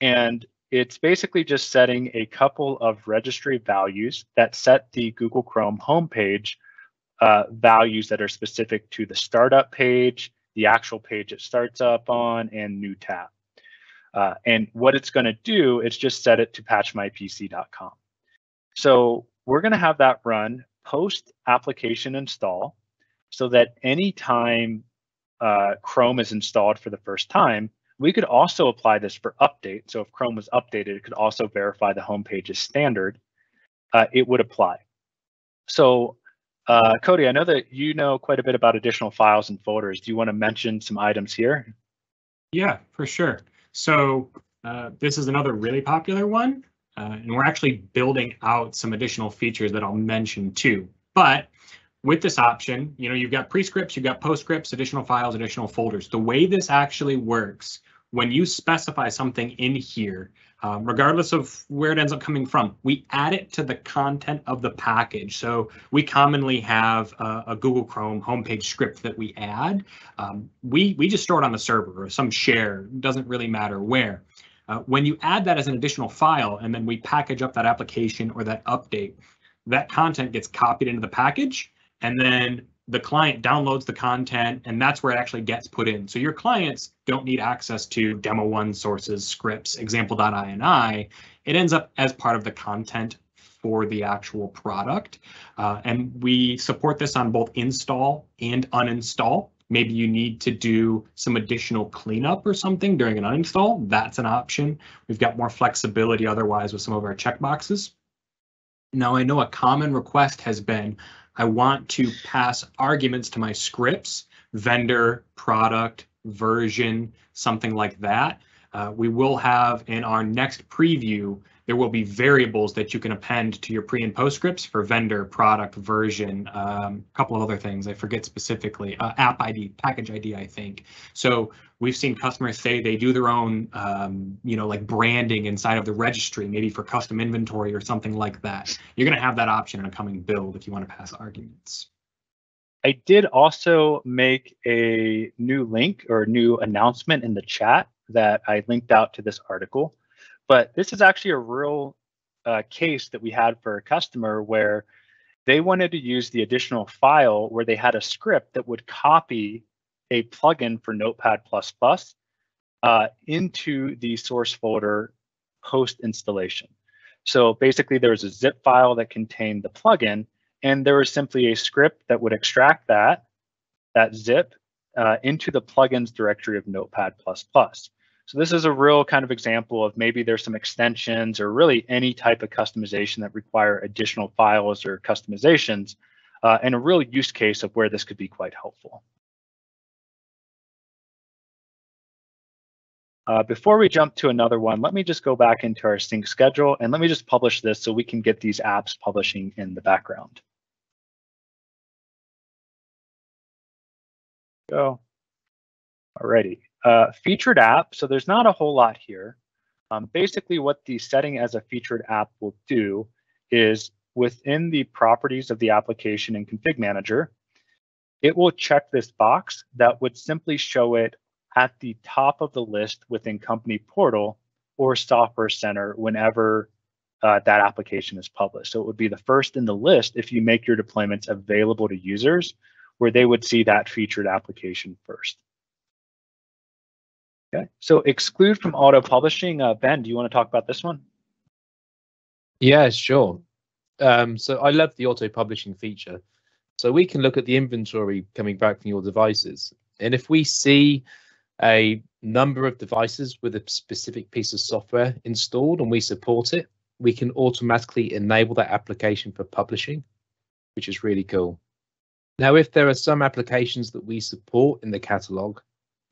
and it's basically just setting a couple of registry values that set the Google Chrome homepage uh, values that are specific to the startup page, the actual page it starts up on, and new tab. Uh, and what it's going to do is just set it to patchmypc.com. So we're going to have that run post application install so that anytime uh, Chrome is installed for the first time, we could also apply this for update. So if Chrome was updated, it could also verify the home page is standard. Uh, it would apply. So uh, Cody, I know that you know quite a bit about additional files and folders. Do you want to mention some items here? Yeah, for sure. So uh, this is another really popular one, uh, and we're actually building out some additional features that I'll mention too. But with this option, you know, you've got prescripts, you've got postscripts, additional files, additional folders. The way this actually works, when you specify something in here, um, regardless of where it ends up coming from, we add it to the content of the package. So we commonly have a, a Google Chrome homepage script that we add. Um, we, we just store it on the server or some share, doesn't really matter where. Uh, when you add that as an additional file and then we package up that application or that update, that content gets copied into the package and then the client downloads the content and that's where it actually gets put in. So your clients don't need access to demo one sources, scripts, example.ini. It ends up as part of the content for the actual product. Uh, and we support this on both install and uninstall. Maybe you need to do some additional cleanup or something during an uninstall. That's an option. We've got more flexibility otherwise with some of our checkboxes. Now I know a common request has been, I want to pass arguments to my scripts, vendor, product, version, something like that. Uh, we will have in our next preview, there will be variables that you can append to your pre and post scripts for vendor, product, version, um, a couple of other things. I forget specifically, uh, app ID, package ID, I think. So we've seen customers say they do their own, um, you know, like branding inside of the registry, maybe for custom inventory or something like that. You're going to have that option in a coming build if you want to pass arguments. I did also make a new link or new announcement in the chat that I linked out to this article. But this is actually a real uh, case that we had for a customer where they wanted to use the additional file where they had a script that would copy a plugin for Notepad++ uh, into the source folder post installation. So basically there was a zip file that contained the plugin and there was simply a script that would extract that, that zip uh, into the plugins directory of Notepad++. So this is a real kind of example of maybe there's some extensions or really any type of customization that require additional files or customizations uh, and a real use case of where this could be quite helpful. Uh, before we jump to another one, let me just go back into our sync schedule and let me just publish this so we can get these apps publishing in the background. Go. Alrighty, uh, featured app, so there's not a whole lot here. Um, basically what the setting as a featured app will do is within the properties of the application in config manager, it will check this box that would simply show it at the top of the list within company portal or software center whenever uh, that application is published. So it would be the first in the list if you make your deployments available to users where they would see that featured application first. Okay, so exclude from auto publishing. Uh, ben, do you want to talk about this one? Yeah, sure. Um, so I love the auto publishing feature. So we can look at the inventory coming back from your devices. And if we see a number of devices with a specific piece of software installed and we support it, we can automatically enable that application for publishing, which is really cool. Now, if there are some applications that we support in the catalog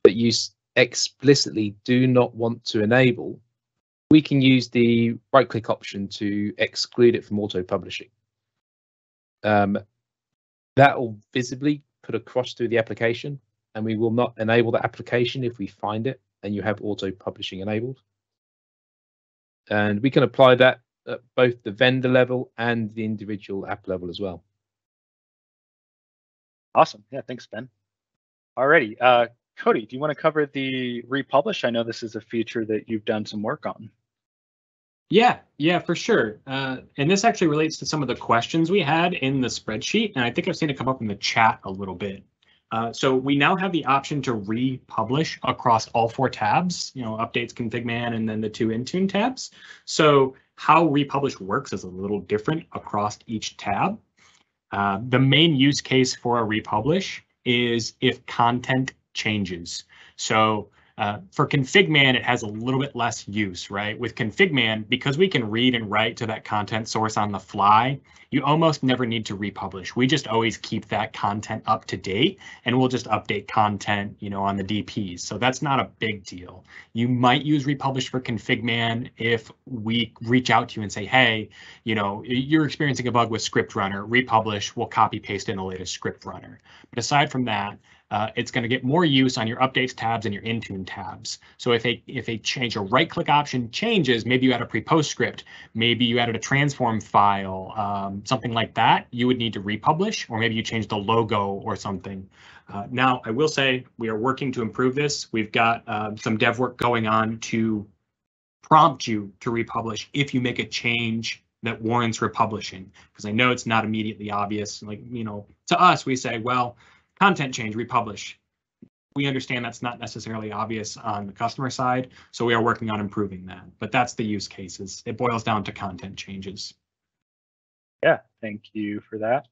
that use explicitly do not want to enable, we can use the right click option to exclude it from auto publishing. Um, that will visibly put a cross through the application and we will not enable the application if we find it and you have auto publishing enabled. And we can apply that at both the vendor level and the individual app level as well. Awesome. Yeah, thanks, Ben. Alrighty, uh, Cody, do you want to cover the republish? I know this is a feature that you've done some work on. Yeah, yeah, for sure. Uh, and this actually relates to some of the questions we had in the spreadsheet, and I think I've seen it come up in the chat a little bit. Uh, so we now have the option to republish across all four tabs, you know, updates, config man, and then the two Intune tabs. So how republish works is a little different across each tab. Uh, the main use case for a republish is if content changes. So uh, for ConfigMan, it has a little bit less use, right? With ConfigMan, because we can read and write to that content source on the fly, you almost never need to republish. We just always keep that content up to date and we'll just update content, you know, on the DPs. So that's not a big deal. You might use republish for ConfigMan if we reach out to you and say, hey, you know, you're experiencing a bug with script runner, republish, we'll copy paste in the latest script runner. But aside from that, uh, it's going to get more use on your updates tabs and your Intune tabs. So if a if a change, a right click option changes, maybe you add a pre-post script, maybe you added a transform file, um, something like that, you would need to republish, or maybe you change the logo or something. Uh, now, I will say we are working to improve this. We've got uh, some dev work going on to prompt you to republish if you make a change that warrants republishing because I know it's not immediately obvious. Like, you know, to us, we say, well, content change, republish. We understand that's not necessarily obvious on the customer side, so we are working on improving that. But that's the use cases. It boils down to content changes. Yeah, thank you for that.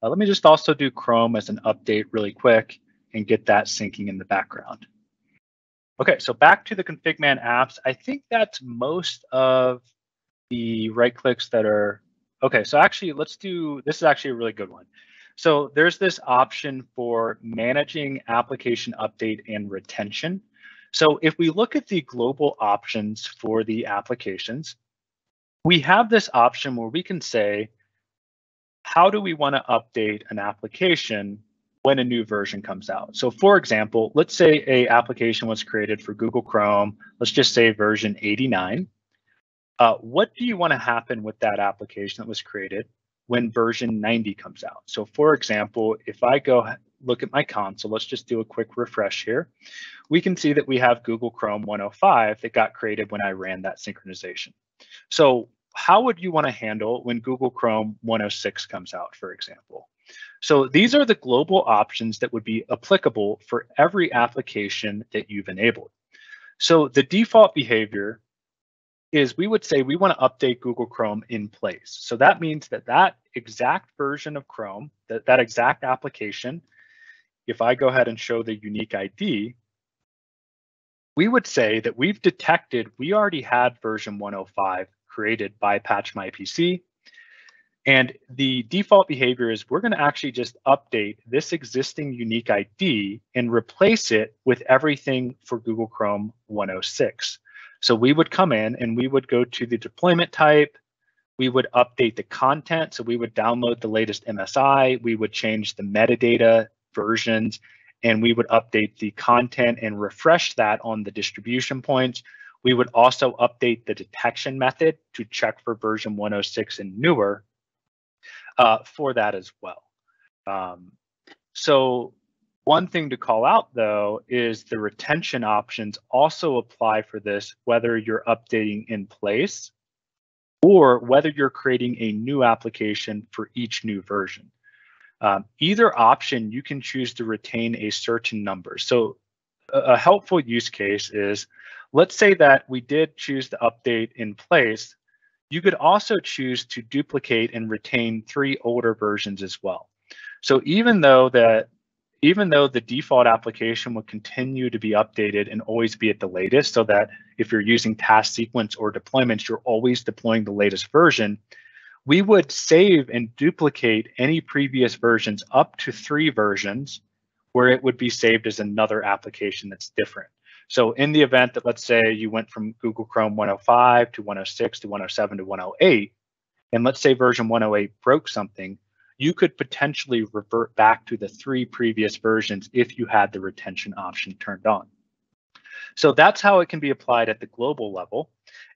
Uh, let me just also do Chrome as an update really quick and get that syncing in the background. Okay, so back to the ConfigMan apps. I think that's most of the right clicks that are, okay, so actually let's do, this is actually a really good one. So there's this option for managing application update and retention. So if we look at the global options for the applications, we have this option where we can say, how do we want to update an application when a new version comes out? So for example, let's say a application was created for Google Chrome. Let's just say version 89. Uh, what do you want to happen with that application that was created when version 90 comes out? So for example, if I go look at my console, let's just do a quick refresh here. We can see that we have Google Chrome 105 that got created when I ran that synchronization. So how would you want to handle when Google Chrome 106 comes out, for example? So these are the global options that would be applicable for every application that you've enabled. So the default behavior is we would say we want to update Google Chrome in place. So that means that that exact version of Chrome, that, that exact application, if I go ahead and show the unique ID, we would say that we've detected we already had version 105 created by Patch My PC. And the default behavior is we're going to actually just update this existing unique ID and replace it with everything for Google Chrome 106. So we would come in and we would go to the deployment type. We would update the content. So we would download the latest MSI. We would change the metadata versions and we would update the content and refresh that on the distribution points. We would also update the detection method to check for version 106 and newer uh, for that as well. Um, so one thing to call out though is the retention options also apply for this whether you're updating in place or whether you're creating a new application for each new version. Um, either option, you can choose to retain a certain number. So a, a helpful use case is, let's say that we did choose the update in place, you could also choose to duplicate and retain three older versions as well. So even though that even though the default application will continue to be updated and always be at the latest so that if you're using task sequence or deployments, you're always deploying the latest version, we would save and duplicate any previous versions up to three versions where it would be saved as another application that's different. So in the event that let's say you went from Google Chrome 105 to 106 to 107 to 108, and let's say version 108 broke something, you could potentially revert back to the three previous versions if you had the retention option turned on. So that's how it can be applied at the global level.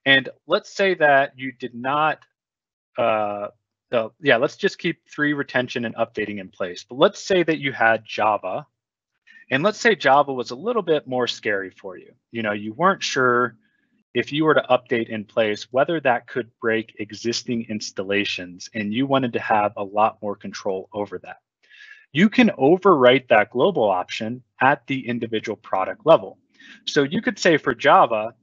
And let's say that you did not, uh, uh, yeah, let's just keep three retention and updating in place. But let's say that you had Java, and let's say Java was a little bit more scary for you. You know, you weren't sure if you were to update in place, whether that could break existing installations and you wanted to have a lot more control over that. You can overwrite that global option at the individual product level. So you could say for Java,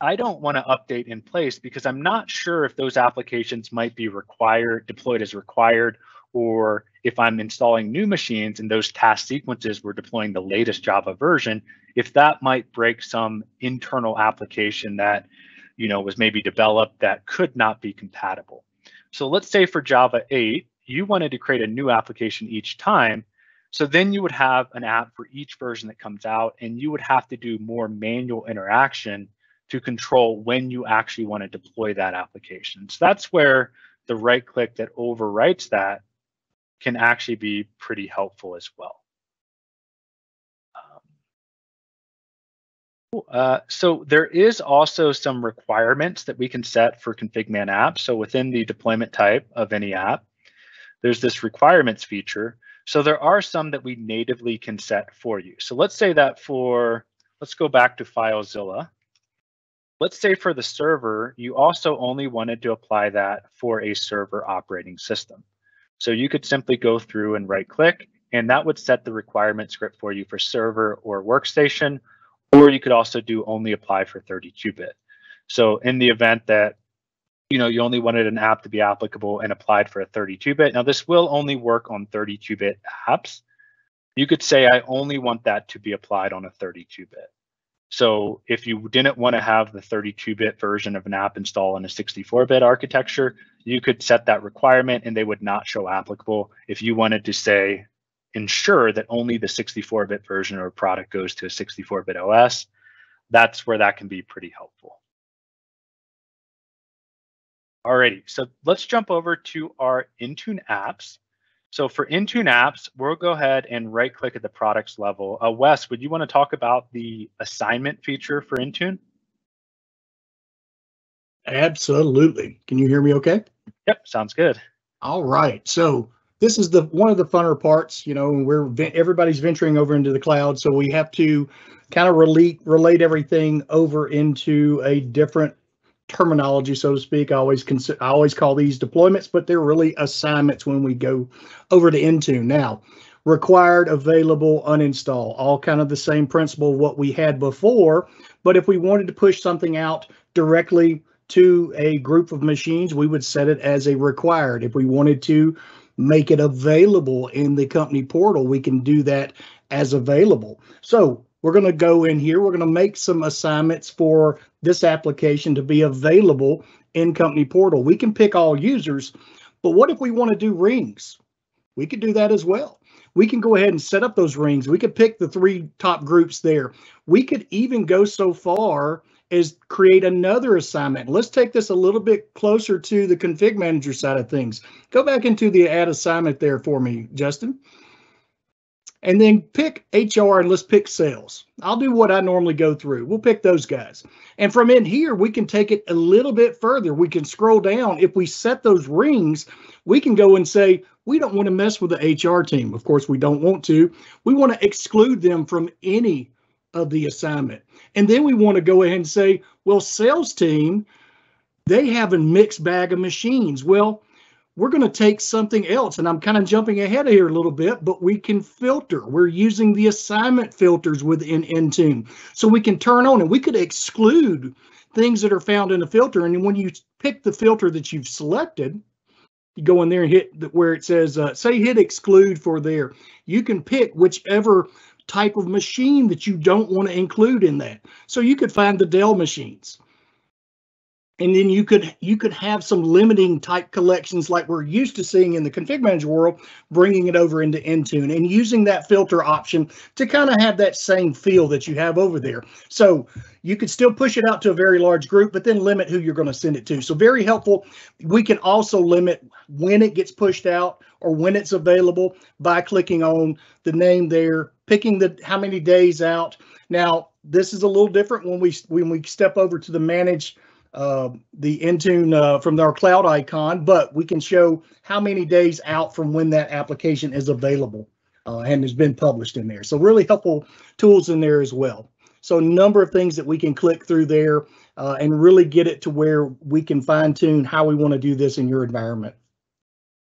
I don't want to update in place because I'm not sure if those applications might be required, deployed as required, or if I'm installing new machines and those task sequences we're deploying the latest Java version, if that might break some internal application that you know was maybe developed that could not be compatible. So let's say for Java 8, you wanted to create a new application each time. So then you would have an app for each version that comes out, and you would have to do more manual interaction to control when you actually want to deploy that application. So that's where the right click that overwrites that can actually be pretty helpful as well. Um, uh, so there is also some requirements that we can set for ConfigMan apps. So within the deployment type of any app, there's this requirements feature. So there are some that we natively can set for you. So let's say that for, let's go back to FileZilla. let's say for the server, you also only wanted to apply that for a server operating system. So you could simply go through and right click, and that would set the requirement script for you for server or workstation, or you could also do only apply for 32-bit. So in the event that you know you only wanted an app to be applicable and applied for a 32-bit, now this will only work on 32-bit apps. You could say I only want that to be applied on a 32-bit. So if you didn't want to have the 32-bit version of an app install in a 64-bit architecture, you could set that requirement and they would not show applicable. If you wanted to say, ensure that only the 64-bit version of a product goes to a 64-bit OS, that's where that can be pretty helpful. Alrighty, so let's jump over to our Intune apps. So for Intune apps, we'll go ahead and right click at the products level. Uh, Wes, would you want to talk about the assignment feature for Intune? Absolutely. Can you hear me okay? Yep, sounds good. All right. So this is the one of the funner parts, you know, we're everybody's venturing over into the cloud, so we have to kind of relate relate everything over into a different terminology, so to speak. I always consider, I always call these deployments, but they're really assignments when we go over to Intune. Now, required, available, uninstall, all kind of the same principle what we had before. But if we wanted to push something out directly to a group of machines, we would set it as a required. If we wanted to make it available in the company portal, we can do that as available. So we're going to go in here. We're going to make some assignments for this application to be available in company portal. We can pick all users, but what if we want to do rings? We could do that as well. We can go ahead and set up those rings. We could pick the three top groups there. We could even go so far as create another assignment. Let's take this a little bit closer to the config manager side of things. Go back into the add assignment there for me, Justin and then pick HR and let's pick sales. I'll do what I normally go through. We'll pick those guys. And from in here, we can take it a little bit further. We can scroll down. If we set those rings, we can go and say, we don't want to mess with the HR team. Of course, we don't want to. We want to exclude them from any of the assignment. And then we want to go ahead and say, well, sales team, they have a mixed bag of machines. Well, we're going to take something else and i'm kind of jumping ahead of here a little bit but we can filter. We're using the assignment filters within intune. So we can turn on and we could exclude things that are found in the filter and when you pick the filter that you've selected you go in there and hit where it says uh, say hit exclude for there. You can pick whichever type of machine that you don't want to include in that. So you could find the dell machines and then you could you could have some limiting type collections like we're used to seeing in the config manager world bringing it over into intune and using that filter option to kind of have that same feel that you have over there. So you could still push it out to a very large group but then limit who you're going to send it to. So very helpful. We can also limit when it gets pushed out or when it's available by clicking on the name there picking the how many days out. Now this is a little different when we when we step over to the manage uh, the Intune uh, from our cloud icon, but we can show how many days out from when that application is available uh, and has been published in there. So really helpful tools in there as well. So a number of things that we can click through there uh, and really get it to where we can fine tune how we want to do this in your environment.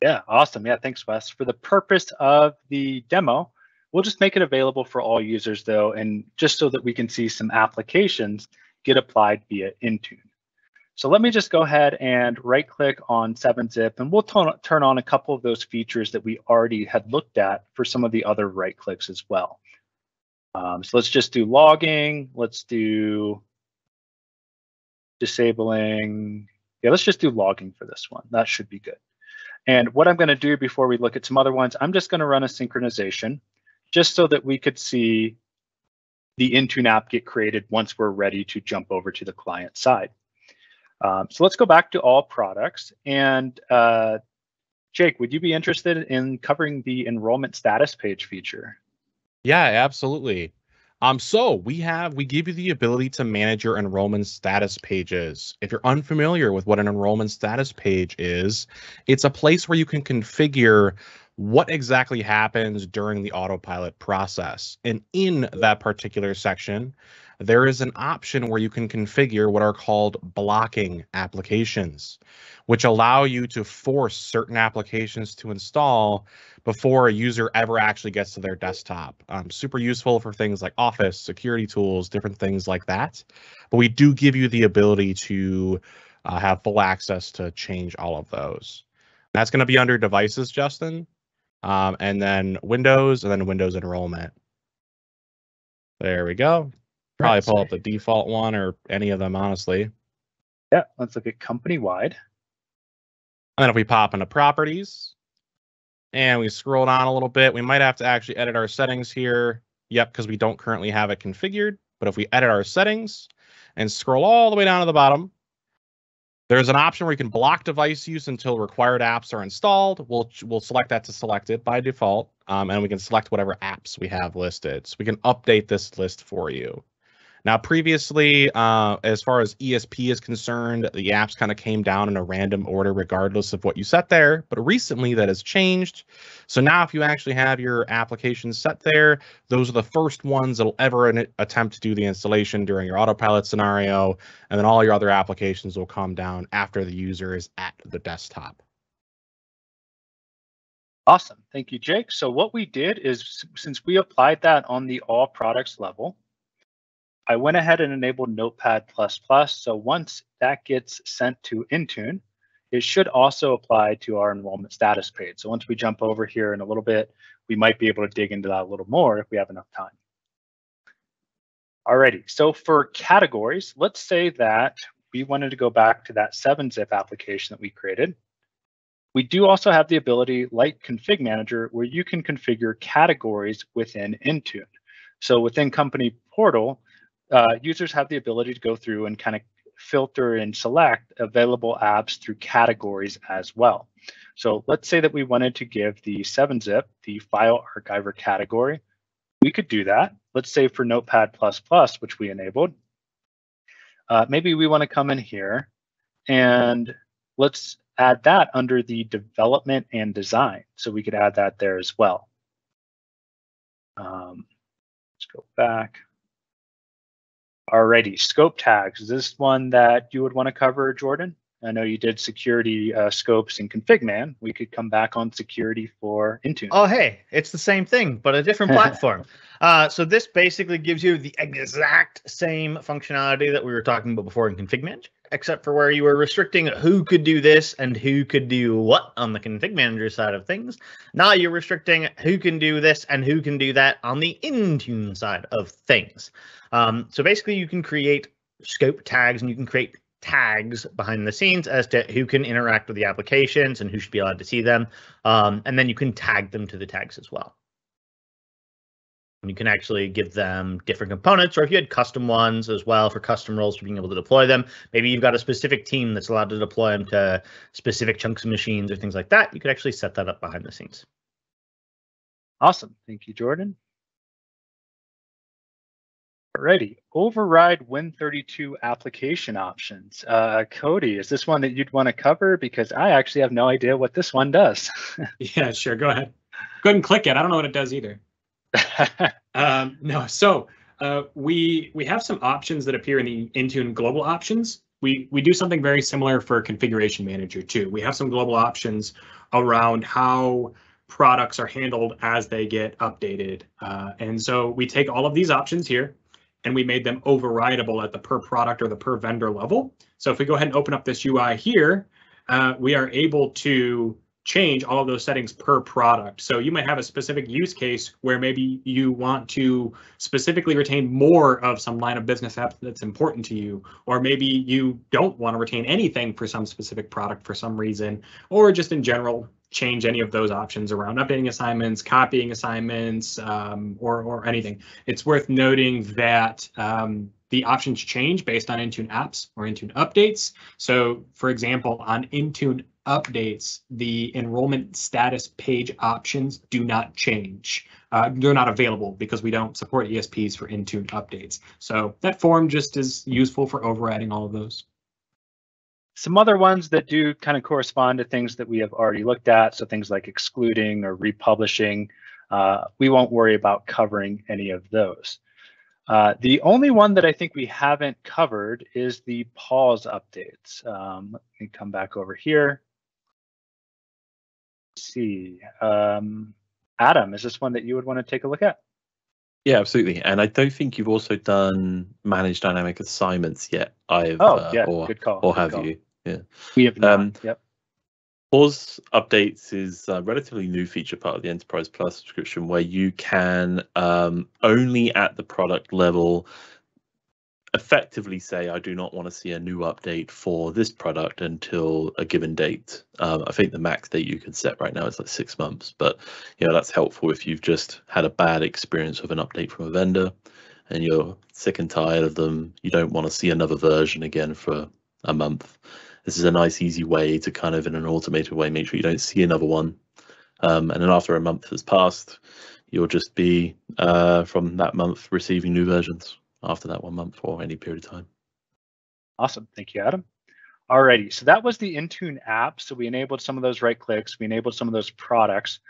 Yeah, awesome. Yeah, thanks, Wes. For the purpose of the demo, we'll just make it available for all users though, and just so that we can see some applications get applied via Intune. So let me just go ahead and right click on 7-zip and we'll turn on a couple of those features that we already had looked at for some of the other right clicks as well. Um, so let's just do logging. Let's do disabling. Yeah, let's just do logging for this one. That should be good. And what I'm going to do before we look at some other ones, I'm just going to run a synchronization just so that we could see the Intune app get created once we're ready to jump over to the client side. Um, so let's go back to all products. And uh, Jake, would you be interested in covering the enrollment status page feature? Yeah, absolutely. Um, so we have we give you the ability to manage your enrollment status pages. If you're unfamiliar with what an enrollment status page is, it's a place where you can configure what exactly happens during the autopilot process. And in that particular section, there is an option where you can configure what are called blocking applications, which allow you to force certain applications to install before a user ever actually gets to their desktop. Um, super useful for things like Office, security tools, different things like that. But we do give you the ability to uh, have full access to change all of those. That's going to be under devices, Justin, um, and then Windows, and then Windows enrollment. There we go. Probably pull up the default one or any of them, honestly. Yeah, let's look at company wide. And then if we pop into properties and we scroll down a little bit, we might have to actually edit our settings here. Yep, because we don't currently have it configured. But if we edit our settings and scroll all the way down to the bottom, there's an option where you can block device use until required apps are installed. We'll we'll select that to selected by default, um, and we can select whatever apps we have listed. So we can update this list for you. Now, previously, uh, as far as ESP is concerned, the apps kind of came down in a random order regardless of what you set there. But recently that has changed. So now if you actually have your application set there, those are the first ones that'll ever attempt to do the installation during your autopilot scenario. And then all your other applications will come down after the user is at the desktop. Awesome. Thank you, Jake. So what we did is since we applied that on the all products level, I went ahead and enabled Notepad++. So once that gets sent to Intune, it should also apply to our enrollment status page. So once we jump over here in a little bit, we might be able to dig into that a little more if we have enough time. Alrighty, so for categories, let's say that we wanted to go back to that 7-zip application that we created. We do also have the ability, like Config Manager, where you can configure categories within Intune. So within Company Portal, uh, users have the ability to go through and kind of filter and select available apps through categories as well. So let's say that we wanted to give the 7-zip the file archiver category. We could do that. Let's say for Notepad++, which we enabled. Uh, maybe we want to come in here and let's add that under the development and design. So we could add that there as well. Um, let's go back. Alrighty, scope tags. Is this one that you would want to cover, Jordan? I know you did security uh, scopes in ConfigMan. We could come back on security for Intune. Oh, hey, it's the same thing, but a different platform. uh, so this basically gives you the exact same functionality that we were talking about before in ConfigMan, except for where you were restricting who could do this and who could do what on the config manager side of things. Now you're restricting who can do this and who can do that on the Intune side of things. Um, so basically, you can create scope tags and you can create tags behind the scenes as to who can interact with the applications and who should be allowed to see them. Um, and then you can tag them to the tags as well. And you can actually give them different components, or if you had custom ones as well for custom roles for being able to deploy them, maybe you've got a specific team that's allowed to deploy them to specific chunks of machines or things like that. You could actually set that up behind the scenes. Awesome. Thank you, Jordan. Alrighty, override Win32 application options. Uh, Cody, is this one that you'd want to cover? Because I actually have no idea what this one does. yeah, sure. Go ahead. Go ahead and click it. I don't know what it does either. Um, no, so uh, we we have some options that appear in the Intune global options. We we do something very similar for Configuration Manager too. We have some global options around how products are handled as they get updated. Uh, and so we take all of these options here and we made them overrideable at the per product or the per vendor level. So if we go ahead and open up this UI here, uh, we are able to change all of those settings per product. So you might have a specific use case where maybe you want to specifically retain more of some line of business app that's important to you, or maybe you don't want to retain anything for some specific product for some reason, or just in general, change any of those options around updating assignments, copying assignments, um, or, or anything. It's worth noting that um, the options change based on Intune apps or Intune updates. So for example, on Intune updates, the enrollment status page options do not change. Uh, they're not available because we don't support ESPs for Intune updates. So that form just is useful for overriding all of those. Some other ones that do kind of correspond to things that we have already looked at, so things like excluding or republishing, uh, we won't worry about covering any of those. Uh, the only one that I think we haven't covered is the pause updates. Um, let me come back over here. Let's see, um, Adam, is this one that you would want to take a look at? Yeah, absolutely. And I don't think you've also done managed dynamic assignments yet. I've Oh, uh, yeah, or, good call. or good have call. you? Yeah, we have not. Um, yep. Pause updates is a relatively new feature part of the Enterprise Plus subscription where you can um, only at the product level effectively say, I do not want to see a new update for this product until a given date. Um, I think the max date you can set right now is like six months, but you know that's helpful if you've just had a bad experience with an update from a vendor and you're sick and tired of them. You don't want to see another version again for a month this is a nice easy way to kind of in an automated way make sure you don't see another one um, and then after a month has passed you'll just be uh, from that month receiving new versions after that one month or any period of time Awesome. Thank you, Adam. Alrighty, so that was the Intune app. So we enabled some of those right clicks. We enabled some of those products.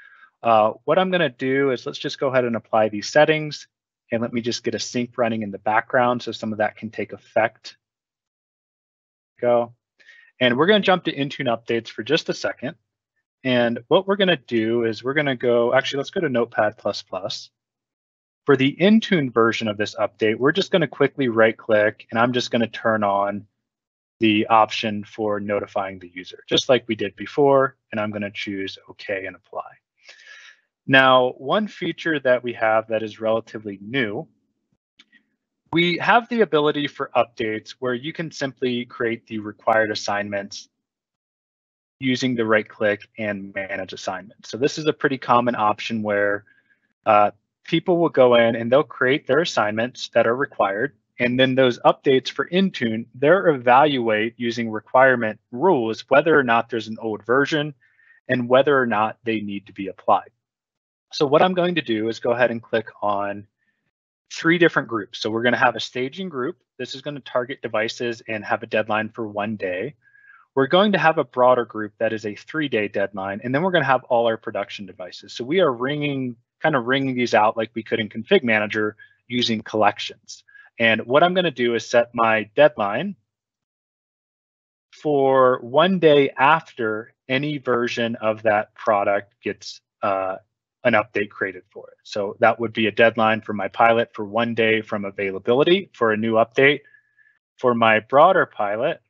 Uh, what I'm going to do is let's just go ahead and apply these settings. And let me just get a sync running in the background so some of that can take effect. Go. And we're going to jump to Intune updates for just a second. And what we're going to do is we're going to go, actually, let's go to Notepad++. For the Intune version of this update, we're just going to quickly right click and I'm just going to turn on the option for notifying the user, just like we did before. And I'm going to choose OK and apply. Now, one feature that we have that is relatively new, we have the ability for updates where you can simply create the required assignments using the right click and manage assignments. So this is a pretty common option where uh, people will go in and they'll create their assignments that are required. And then those updates for Intune, they'll evaluate using requirement rules whether or not there's an old version and whether or not they need to be applied. So what I'm going to do is go ahead and click on three different groups. So we're going to have a staging group. This is going to target devices and have a deadline for one day. We're going to have a broader group that is a three day deadline. And then we're going to have all our production devices. So we are ringing, kind of ringing these out like we could in Config Manager using collections. And what I'm going to do is set my deadline for one day after any version of that product gets uh, an update created for it. So that would be a deadline for my pilot for one day from availability for a new update. For my broader pilot,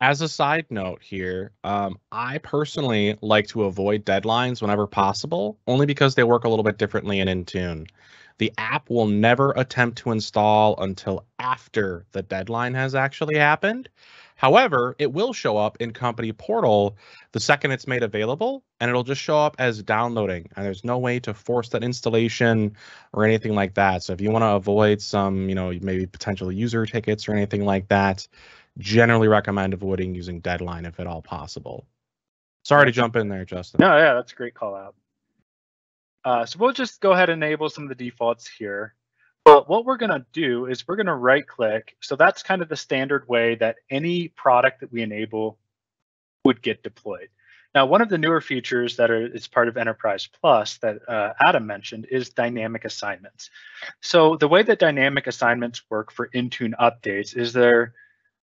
As a side note here, um, I personally like to avoid deadlines whenever possible, only because they work a little bit differently in Intune. The app will never attempt to install until after the deadline has actually happened. However, it will show up in Company Portal the second it's made available, and it'll just show up as downloading. And there's no way to force that installation or anything like that. So if you want to avoid some, you know, maybe potential user tickets or anything like that, generally recommend avoiding using deadline if at all possible. Sorry to jump in there, Justin. no, yeah, that's a great call out. Uh, so we'll just go ahead and enable some of the defaults here. But what we're going to do is we're going to right click. So that's kind of the standard way that any product that we enable would get deployed. Now, one of the newer features that are is part of Enterprise Plus that uh, Adam mentioned is dynamic assignments. So the way that dynamic assignments work for Intune updates is they're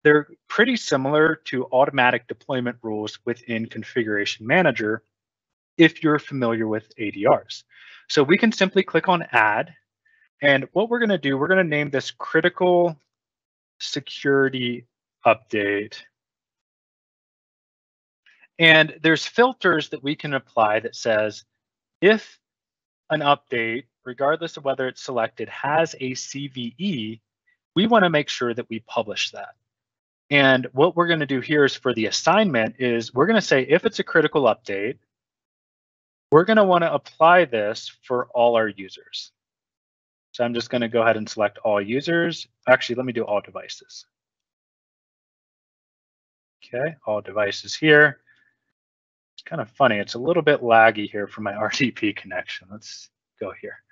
they're pretty similar to automatic deployment rules within Configuration Manager if you're familiar with ADRs. So we can simply click on Add, and what we're going to do, we're going to name this Critical Security Update. And there's filters that we can apply that says if an update, regardless of whether it's selected, has a CVE, we want to make sure that we publish that. And what we're going to do here is for the assignment is we're going to say if it's a critical update, we're going to want to apply this for all our users. So I'm just going to go ahead and select all users. Actually, let me do all devices. Okay, all devices here. It's kind of funny. It's a little bit laggy here for my RDP connection. Let's go here.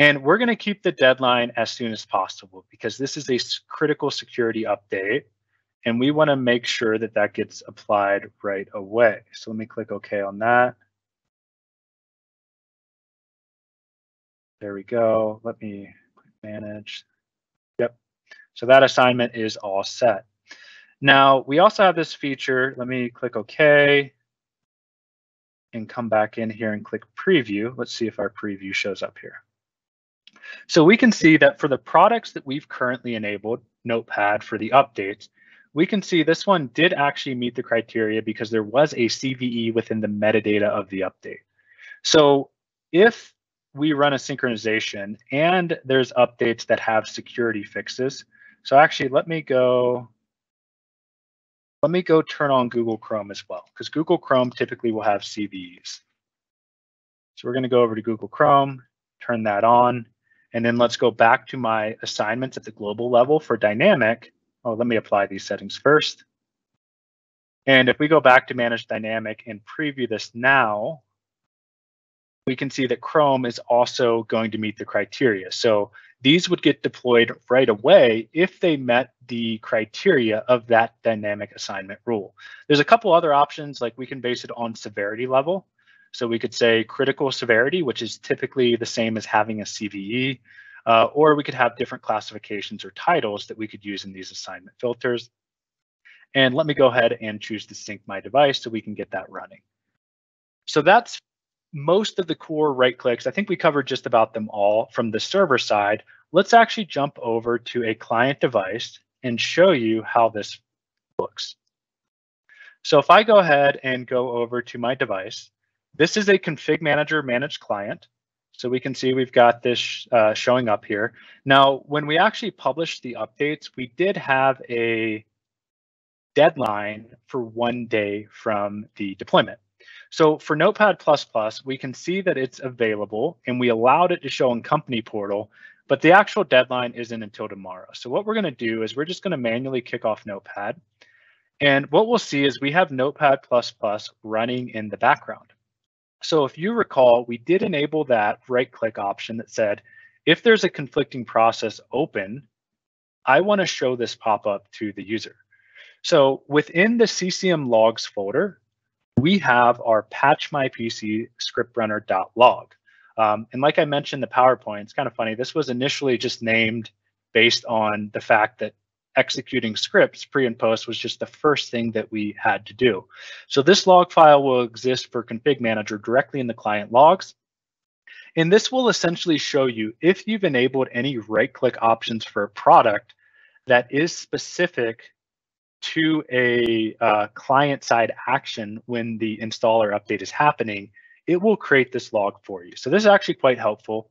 And we're going to keep the deadline as soon as possible because this is a critical security update. And we want to make sure that that gets applied right away. So let me click OK on that. There we go. Let me manage. Yep. So that assignment is all set. Now we also have this feature. Let me click OK and come back in here and click preview. Let's see if our preview shows up here. So we can see that for the products that we've currently enabled, Notepad for the updates, we can see this one did actually meet the criteria because there was a CVE within the metadata of the update. So if we run a synchronization and there's updates that have security fixes, so actually let me go, let me go turn on Google Chrome as well, because Google Chrome typically will have CVEs. So we're going to go over to Google Chrome, turn that on, and then let's go back to my assignments at the global level for dynamic. Oh, let me apply these settings first. And if we go back to manage dynamic and preview this now, we can see that Chrome is also going to meet the criteria. So these would get deployed right away if they met the criteria of that dynamic assignment rule. There's a couple other options, like we can base it on severity level. So we could say critical severity, which is typically the same as having a CVE, uh, or we could have different classifications or titles that we could use in these assignment filters. And let me go ahead and choose to sync my device so we can get that running. So that's most of the core right clicks. I think we covered just about them all from the server side. Let's actually jump over to a client device and show you how this looks. So if I go ahead and go over to my device, this is a config manager managed client. So we can see we've got this uh, showing up here. Now, when we actually published the updates, we did have a deadline for one day from the deployment. So for Notepad++, we can see that it's available and we allowed it to show in company portal, but the actual deadline isn't until tomorrow. So what we're gonna do is we're just gonna manually kick off Notepad. And what we'll see is we have Notepad++ running in the background. So if you recall, we did enable that right click option that said, if there's a conflicting process open, I want to show this pop up to the user. So within the CCM logs folder, we have our patch my PC script runner.log. Um, and like I mentioned, the PowerPoint, it's kind of funny. This was initially just named based on the fact that executing scripts pre and post was just the first thing that we had to do. So this log file will exist for config manager directly in the client logs. And this will essentially show you if you've enabled any right click options for a product that is specific to a uh, client side action when the installer update is happening, it will create this log for you. So this is actually quite helpful.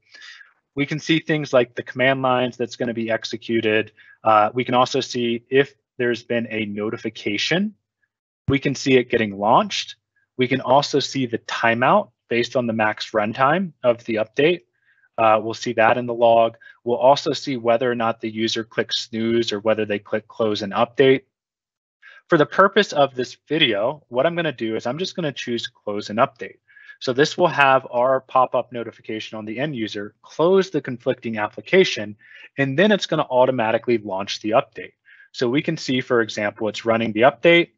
We can see things like the command lines that's going to be executed. Uh, we can also see if there's been a notification. We can see it getting launched. We can also see the timeout based on the max runtime of the update. Uh, we'll see that in the log. We'll also see whether or not the user clicks snooze or whether they click close and update. For the purpose of this video, what I'm going to do is I'm just going to choose close and update. So this will have our pop-up notification on the end user, close the conflicting application, and then it's going to automatically launch the update. So we can see, for example, it's running the update.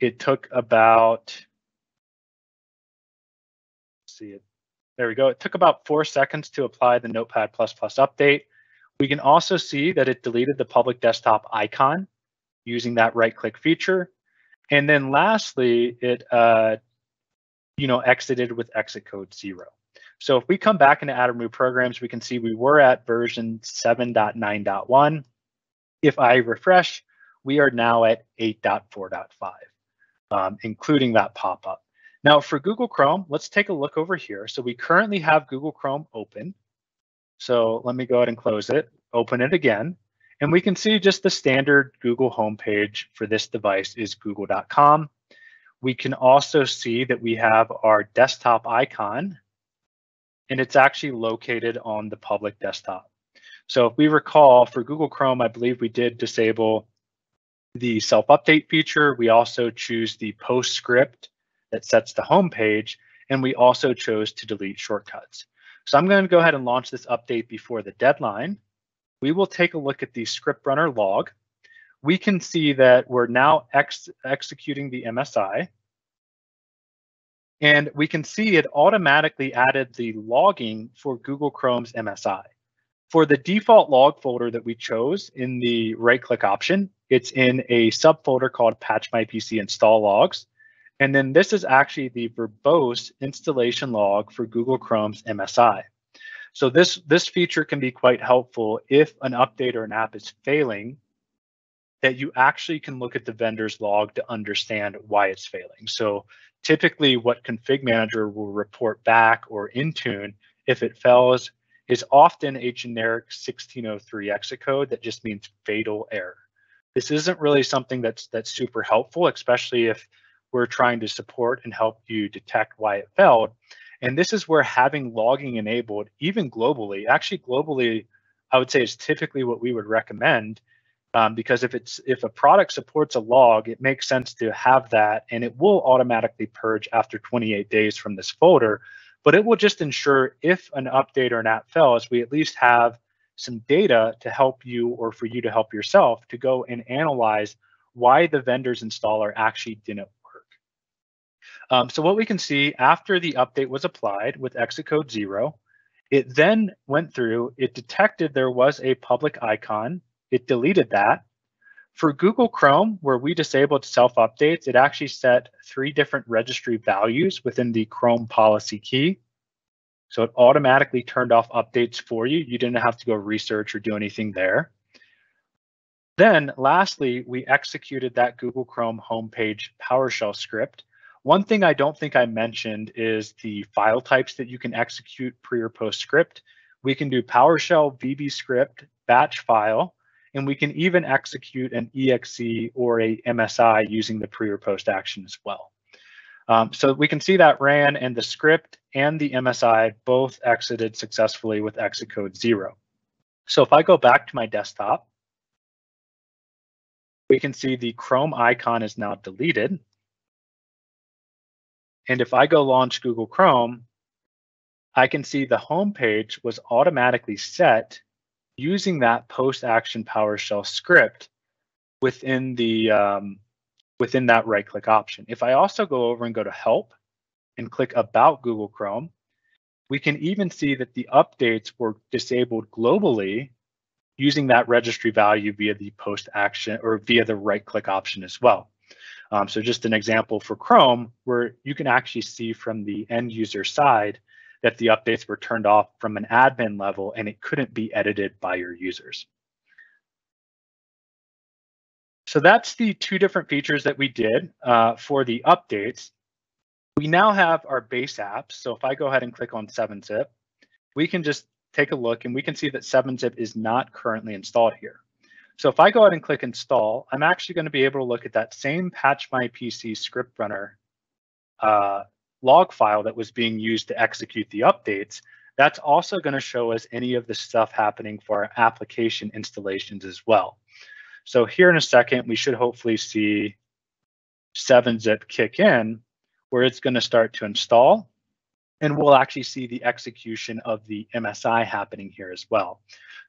It took about, see it, there we go. It took about four seconds to apply the Notepad++ update. We can also see that it deleted the public desktop icon using that right click feature. And then lastly, it uh, you know, exited with exit code zero. So if we come back into add or remove programs, we can see we were at version 7.9.1. If I refresh, we are now at 8.4.5, um, including that pop-up. Now for Google Chrome, let's take a look over here. So we currently have Google Chrome open. So let me go ahead and close it, open it again. And we can see just the standard Google homepage for this device is google.com. We can also see that we have our desktop icon and it's actually located on the public desktop. So if we recall for Google Chrome, I believe we did disable the self-update feature. We also choose the PostScript that sets the home page, and we also chose to delete shortcuts. So I'm going to go ahead and launch this update before the deadline. We will take a look at the script runner log we can see that we're now ex executing the MSI. And we can see it automatically added the logging for Google Chrome's MSI. For the default log folder that we chose in the right click option, it's in a subfolder called patch my PC install logs. And then this is actually the verbose installation log for Google Chrome's MSI. So this, this feature can be quite helpful if an update or an app is failing, that you actually can look at the vendor's log to understand why it's failing. So typically what config manager will report back or Intune if it fails is often a generic 1603 exit code that just means fatal error. This isn't really something that's that's super helpful, especially if we're trying to support and help you detect why it failed. And this is where having logging enabled, even globally, actually globally, I would say is typically what we would recommend. Um, because if it's if a product supports a log, it makes sense to have that, and it will automatically purge after 28 days from this folder. But it will just ensure if an update or an app fails, we at least have some data to help you or for you to help yourself to go and analyze why the vendor's installer actually didn't um, so what we can see after the update was applied with exit code zero, it then went through, it detected there was a public icon, it deleted that. For Google Chrome, where we disabled self-updates, it actually set three different registry values within the Chrome policy key. So it automatically turned off updates for you. You didn't have to go research or do anything there. Then lastly, we executed that Google Chrome homepage PowerShell script one thing I don't think I mentioned is the file types that you can execute pre or post script. We can do PowerShell VB script batch file, and we can even execute an exe or a MSI using the pre or post action as well. Um, so we can see that ran and the script and the MSI both exited successfully with exit code zero. So if I go back to my desktop, we can see the Chrome icon is now deleted. And if I go launch Google Chrome, I can see the home page was automatically set using that post action PowerShell script within the um, within that right click option. If I also go over and go to help and click about Google Chrome, we can even see that the updates were disabled globally using that registry value via the post action or via the right click option as well. Um, so just an example for Chrome, where you can actually see from the end user side that the updates were turned off from an admin level and it couldn't be edited by your users. So that's the two different features that we did uh, for the updates. We now have our base apps. So if I go ahead and click on 7-Zip, we can just take a look and we can see that 7-Zip is not currently installed here. So if I go ahead and click install, I'm actually going to be able to look at that same patch my PC script runner uh, log file that was being used to execute the updates. That's also going to show us any of the stuff happening for our application installations as well. So here in a second, we should hopefully see 7-zip kick in where it's going to start to install. And we'll actually see the execution of the MSI happening here as well.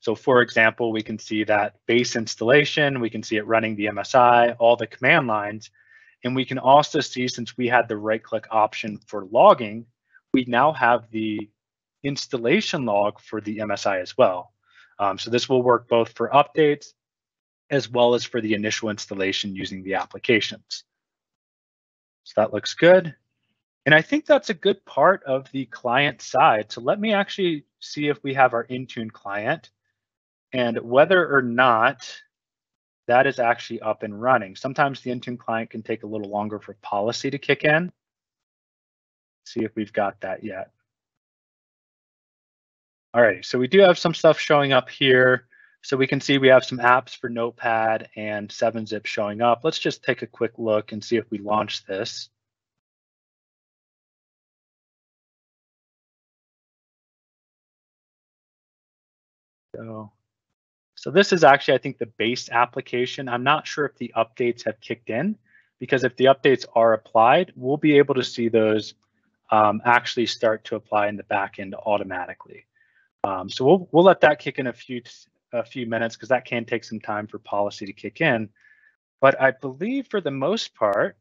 So for example, we can see that base installation, we can see it running the MSI, all the command lines, and we can also see since we had the right click option for logging, we now have the installation log for the MSI as well. Um, so this will work both for updates as well as for the initial installation using the applications. So that looks good. And I think that's a good part of the client side. So let me actually see if we have our Intune client and whether or not that is actually up and running. Sometimes the Intune client can take a little longer for policy to kick in. See if we've got that yet. All right, so we do have some stuff showing up here. So we can see we have some apps for Notepad and 7-Zip showing up. Let's just take a quick look and see if we launch this. So so this is actually, I think, the base application. I'm not sure if the updates have kicked in because if the updates are applied, we'll be able to see those um, actually start to apply in the back end automatically. Um, so we'll we'll let that kick in a few a few minutes because that can take some time for policy to kick in. But I believe for the most part,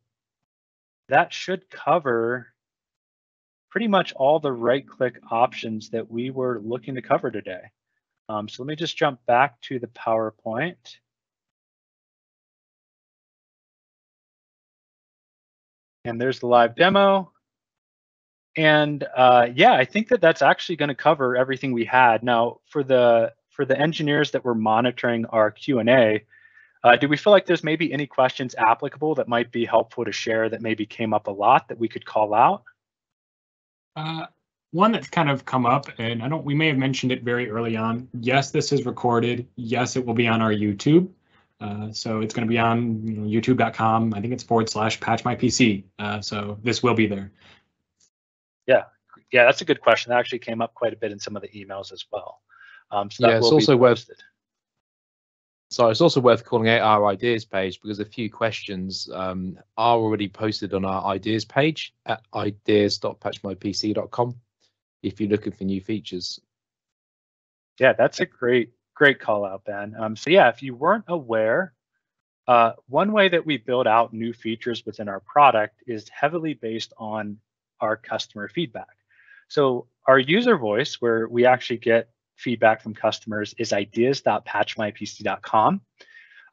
that should cover pretty much all the right click options that we were looking to cover today. Um, so let me just jump back to the PowerPoint. And there's the live demo. And uh, yeah, I think that that's actually going to cover everything we had. Now, for the for the engineers that were monitoring our Q&A, uh, do we feel like there's maybe any questions applicable that might be helpful to share that maybe came up a lot that we could call out? Uh, one that's kind of come up, and I don't, we may have mentioned it very early on. Yes, this is recorded. Yes, it will be on our YouTube. Uh, so it's going to be on you know, youtube.com. I think it's forward slash patch my PC. Uh, so this will be there. Yeah, yeah, that's a good question. That actually came up quite a bit in some of the emails as well. Um, so yeah, it's also worth. it. So it's also worth calling out our ideas page because a few questions um, are already posted on our ideas page at ideas.patchmypc.com if you're looking for new features. Yeah, that's a great, great call out, Ben. Um, so yeah, if you weren't aware, uh, one way that we build out new features within our product is heavily based on our customer feedback. So our user voice, where we actually get feedback from customers, is ideas.patchmypc.com.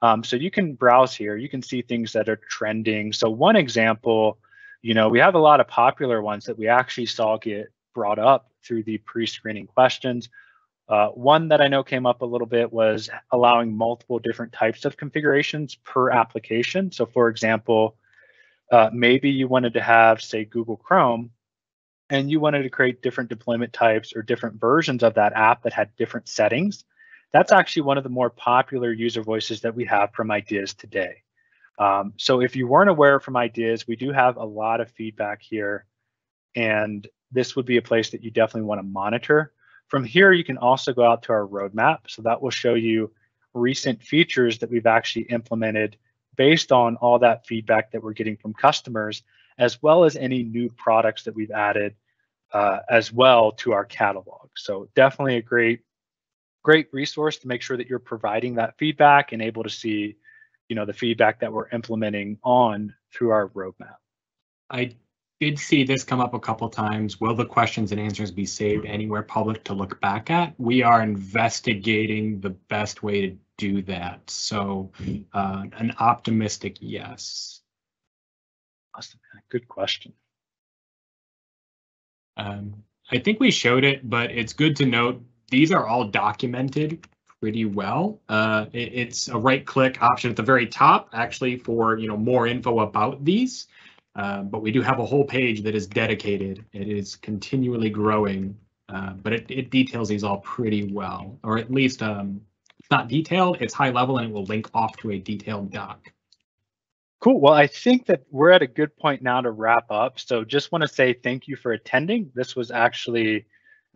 Um, so you can browse here. You can see things that are trending. So one example, you know, we have a lot of popular ones that we actually saw get brought up through the pre-screening questions. Uh, one that I know came up a little bit was allowing multiple different types of configurations per application. So for example, uh, maybe you wanted to have, say, Google Chrome, and you wanted to create different deployment types or different versions of that app that had different settings. That's actually one of the more popular user voices that we have from Ideas today. Um, so if you weren't aware from Ideas, we do have a lot of feedback here, and this would be a place that you definitely want to monitor. From here, you can also go out to our roadmap. So that will show you recent features that we've actually implemented based on all that feedback that we're getting from customers, as well as any new products that we've added uh, as well to our catalog. So definitely a great, great resource to make sure that you're providing that feedback and able to see, you know, the feedback that we're implementing on through our roadmap. I did see this come up a couple times. Will the questions and answers be saved anywhere public to look back at? We are investigating the best way to do that. So uh, an optimistic yes. Awesome. Good question. Um, I think we showed it, but it's good to note these are all documented pretty well. Uh, it, it's a right click option at the very top actually for you know more info about these. Uh, but we do have a whole page that is dedicated. It is continually growing, uh, but it, it details these all pretty well, or at least um, it's not detailed, it's high level and it will link off to a detailed doc. Cool. Well, I think that we're at a good point now to wrap up. So just want to say thank you for attending. This was actually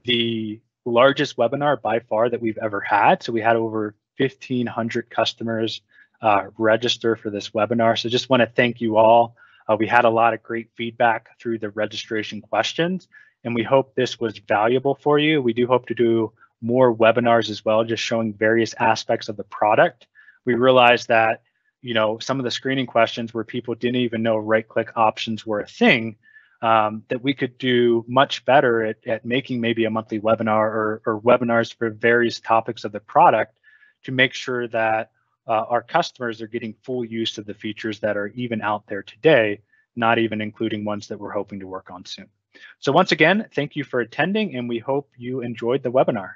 the largest webinar by far that we've ever had. So we had over 1,500 customers uh, register for this webinar. So just want to thank you all. Uh, we had a lot of great feedback through the registration questions, and we hope this was valuable for you. We do hope to do more webinars as well, just showing various aspects of the product. We realized that you know, some of the screening questions where people didn't even know right click options were a thing, um, that we could do much better at, at making maybe a monthly webinar or, or webinars for various topics of the product to make sure that uh, our customers are getting full use of the features that are even out there today, not even including ones that we're hoping to work on soon. So once again, thank you for attending and we hope you enjoyed the webinar.